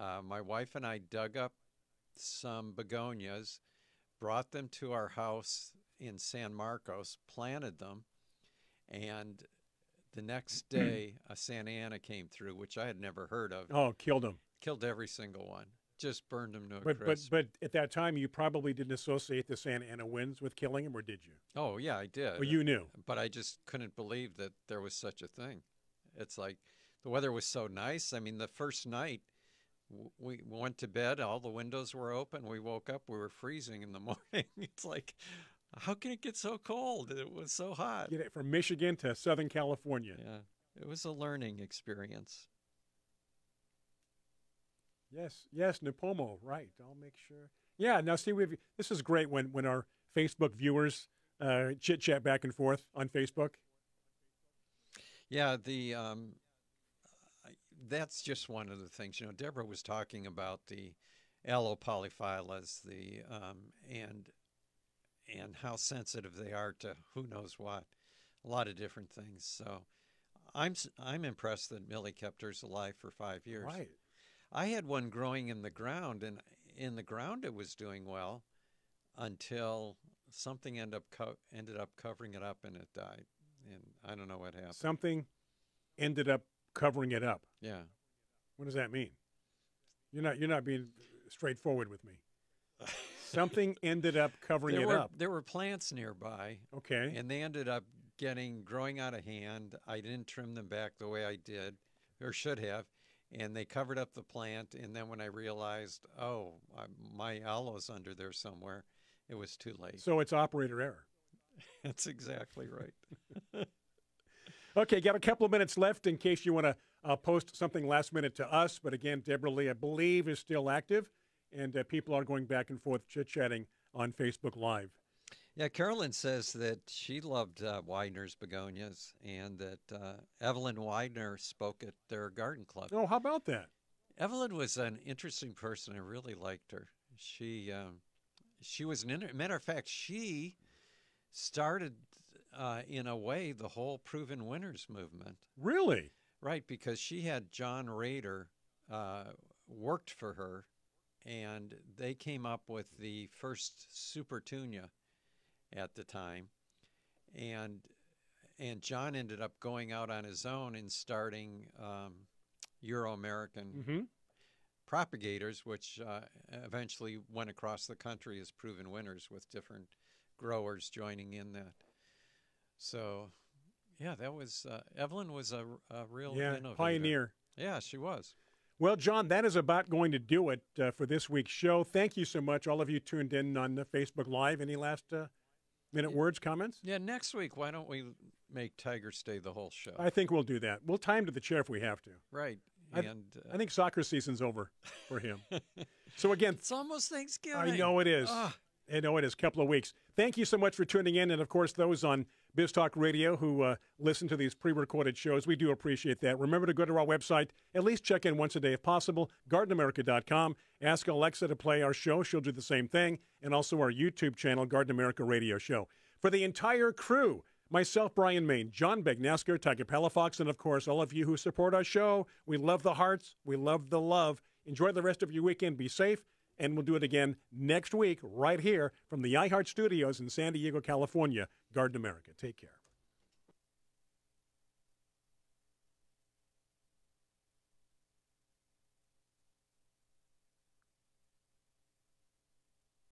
Speaker 2: Uh, my wife and I dug up some begonias, brought them to our house in San Marcos, planted them, and the next hmm. day a Santa Ana came through, which I had never heard of.
Speaker 1: Oh, killed him.
Speaker 2: Killed every single one. Just burned them to a
Speaker 1: But but
Speaker 2: crisp.
Speaker 1: but at that time, you probably didn't associate the Santa Ana winds with killing him, or did you?
Speaker 2: oh yeah, I did.
Speaker 1: Well, you knew.
Speaker 2: but I just couldn't believe that there was such a thing. It's like the weather was so nice. I mean, the first night we went to bed, all the windows were open. We woke up, we were freezing in the morning. it's like, how can it get so cold? It was so hot.
Speaker 1: Get it from Michigan to Southern California.
Speaker 2: Yeah, it was a learning experience.
Speaker 1: Yes, yes, Nipomo, right. I'll make sure. Yeah, now see, we've this is great when when our Facebook viewers uh, chit chat back and forth on Facebook.
Speaker 2: Yeah, the um, that's just one of the things. You know, Debra was talking about the Aloe polyphyllas, the um, and and how sensitive they are to who knows what, a lot of different things. So, I'm s- I'm impressed that Millie kept hers alive for five years.
Speaker 1: Right.
Speaker 2: I had one growing in the ground, and in the ground it was doing well until something ended up co- ended up covering it up and it died. And I don't know what happened.
Speaker 1: Something ended up covering it up.
Speaker 2: Yeah.
Speaker 1: What does that mean? You're not you're not being straightforward with me. Something ended up covering
Speaker 2: there
Speaker 1: it
Speaker 2: were
Speaker 1: up.
Speaker 2: there were plants nearby,
Speaker 1: Okay.
Speaker 2: and they ended up getting growing out of hand. I didn't trim them back the way I did, or should have, and they covered up the plant. And then when I realized, oh, I, my aloe's under there somewhere, it was too late.
Speaker 1: So it's operator error.
Speaker 2: That's exactly right.
Speaker 1: Okay, got a couple of minutes left in case you want to uh, post something last minute to us. But again, Debra Lee, I believe, is still active, and uh, people are going back and forth chit chatting on Facebook Live.
Speaker 2: Yeah, Carolyn says that she loved uh, Weidner's begonias, and that uh, Evelyn Widener spoke at their garden club.
Speaker 1: Oh, how about that?
Speaker 2: Evelyn was an interesting person. I really liked her. She um, she was an inter- matter of fact. She started uh, in a way the whole proven winners movement,
Speaker 1: Really?
Speaker 2: right? Because she had John Rader uh, worked for her, and they came up with the first Supertunia at the time, and and John ended up going out on his own and starting um, Euro American
Speaker 1: Mm-hmm.
Speaker 2: propagators, which uh, eventually went across the country as proven winners with different growers joining in that. So, yeah, that was uh, Evelyn was a, a real
Speaker 1: Yeah,
Speaker 2: innovator.
Speaker 1: pioneer.
Speaker 2: Yeah, she was.
Speaker 1: Well, John, that is about going to do it uh, for this week's show. Thank you so much. All of you tuned in on the Facebook Live. Any last uh, minute words, comments?
Speaker 2: Yeah, next week, why don't we make Tiger stay the whole show?
Speaker 1: I think we'll do that. We'll time to the chair if we have to.
Speaker 2: right.
Speaker 1: I-
Speaker 2: and uh,
Speaker 1: I think soccer season's over for him. so again,
Speaker 2: it's almost Thanksgiving.
Speaker 1: I know it is.
Speaker 2: Ah.
Speaker 1: I know it is. A couple of weeks. Thank you so much for tuning in, and of course, those on Biz Talk Radio who uh, listen to these pre-recorded shows. We do appreciate that. Remember to go to our website. At least check in once a day if possible. GardenAmerica.com. Ask Alexa to play our show. She'll do the same thing, and also our YouTube channel, Garden America Radio Show. For the entire crew. Myself, Brian Main, John Bagnasco, Tiger Palafox, and of course, all of you who support our show. We love the hearts. We love the love. Enjoy the rest of your weekend. Be safe. And we'll do it again next week, right here from the iHeart Studios in San Diego, California. Garden America. Take care.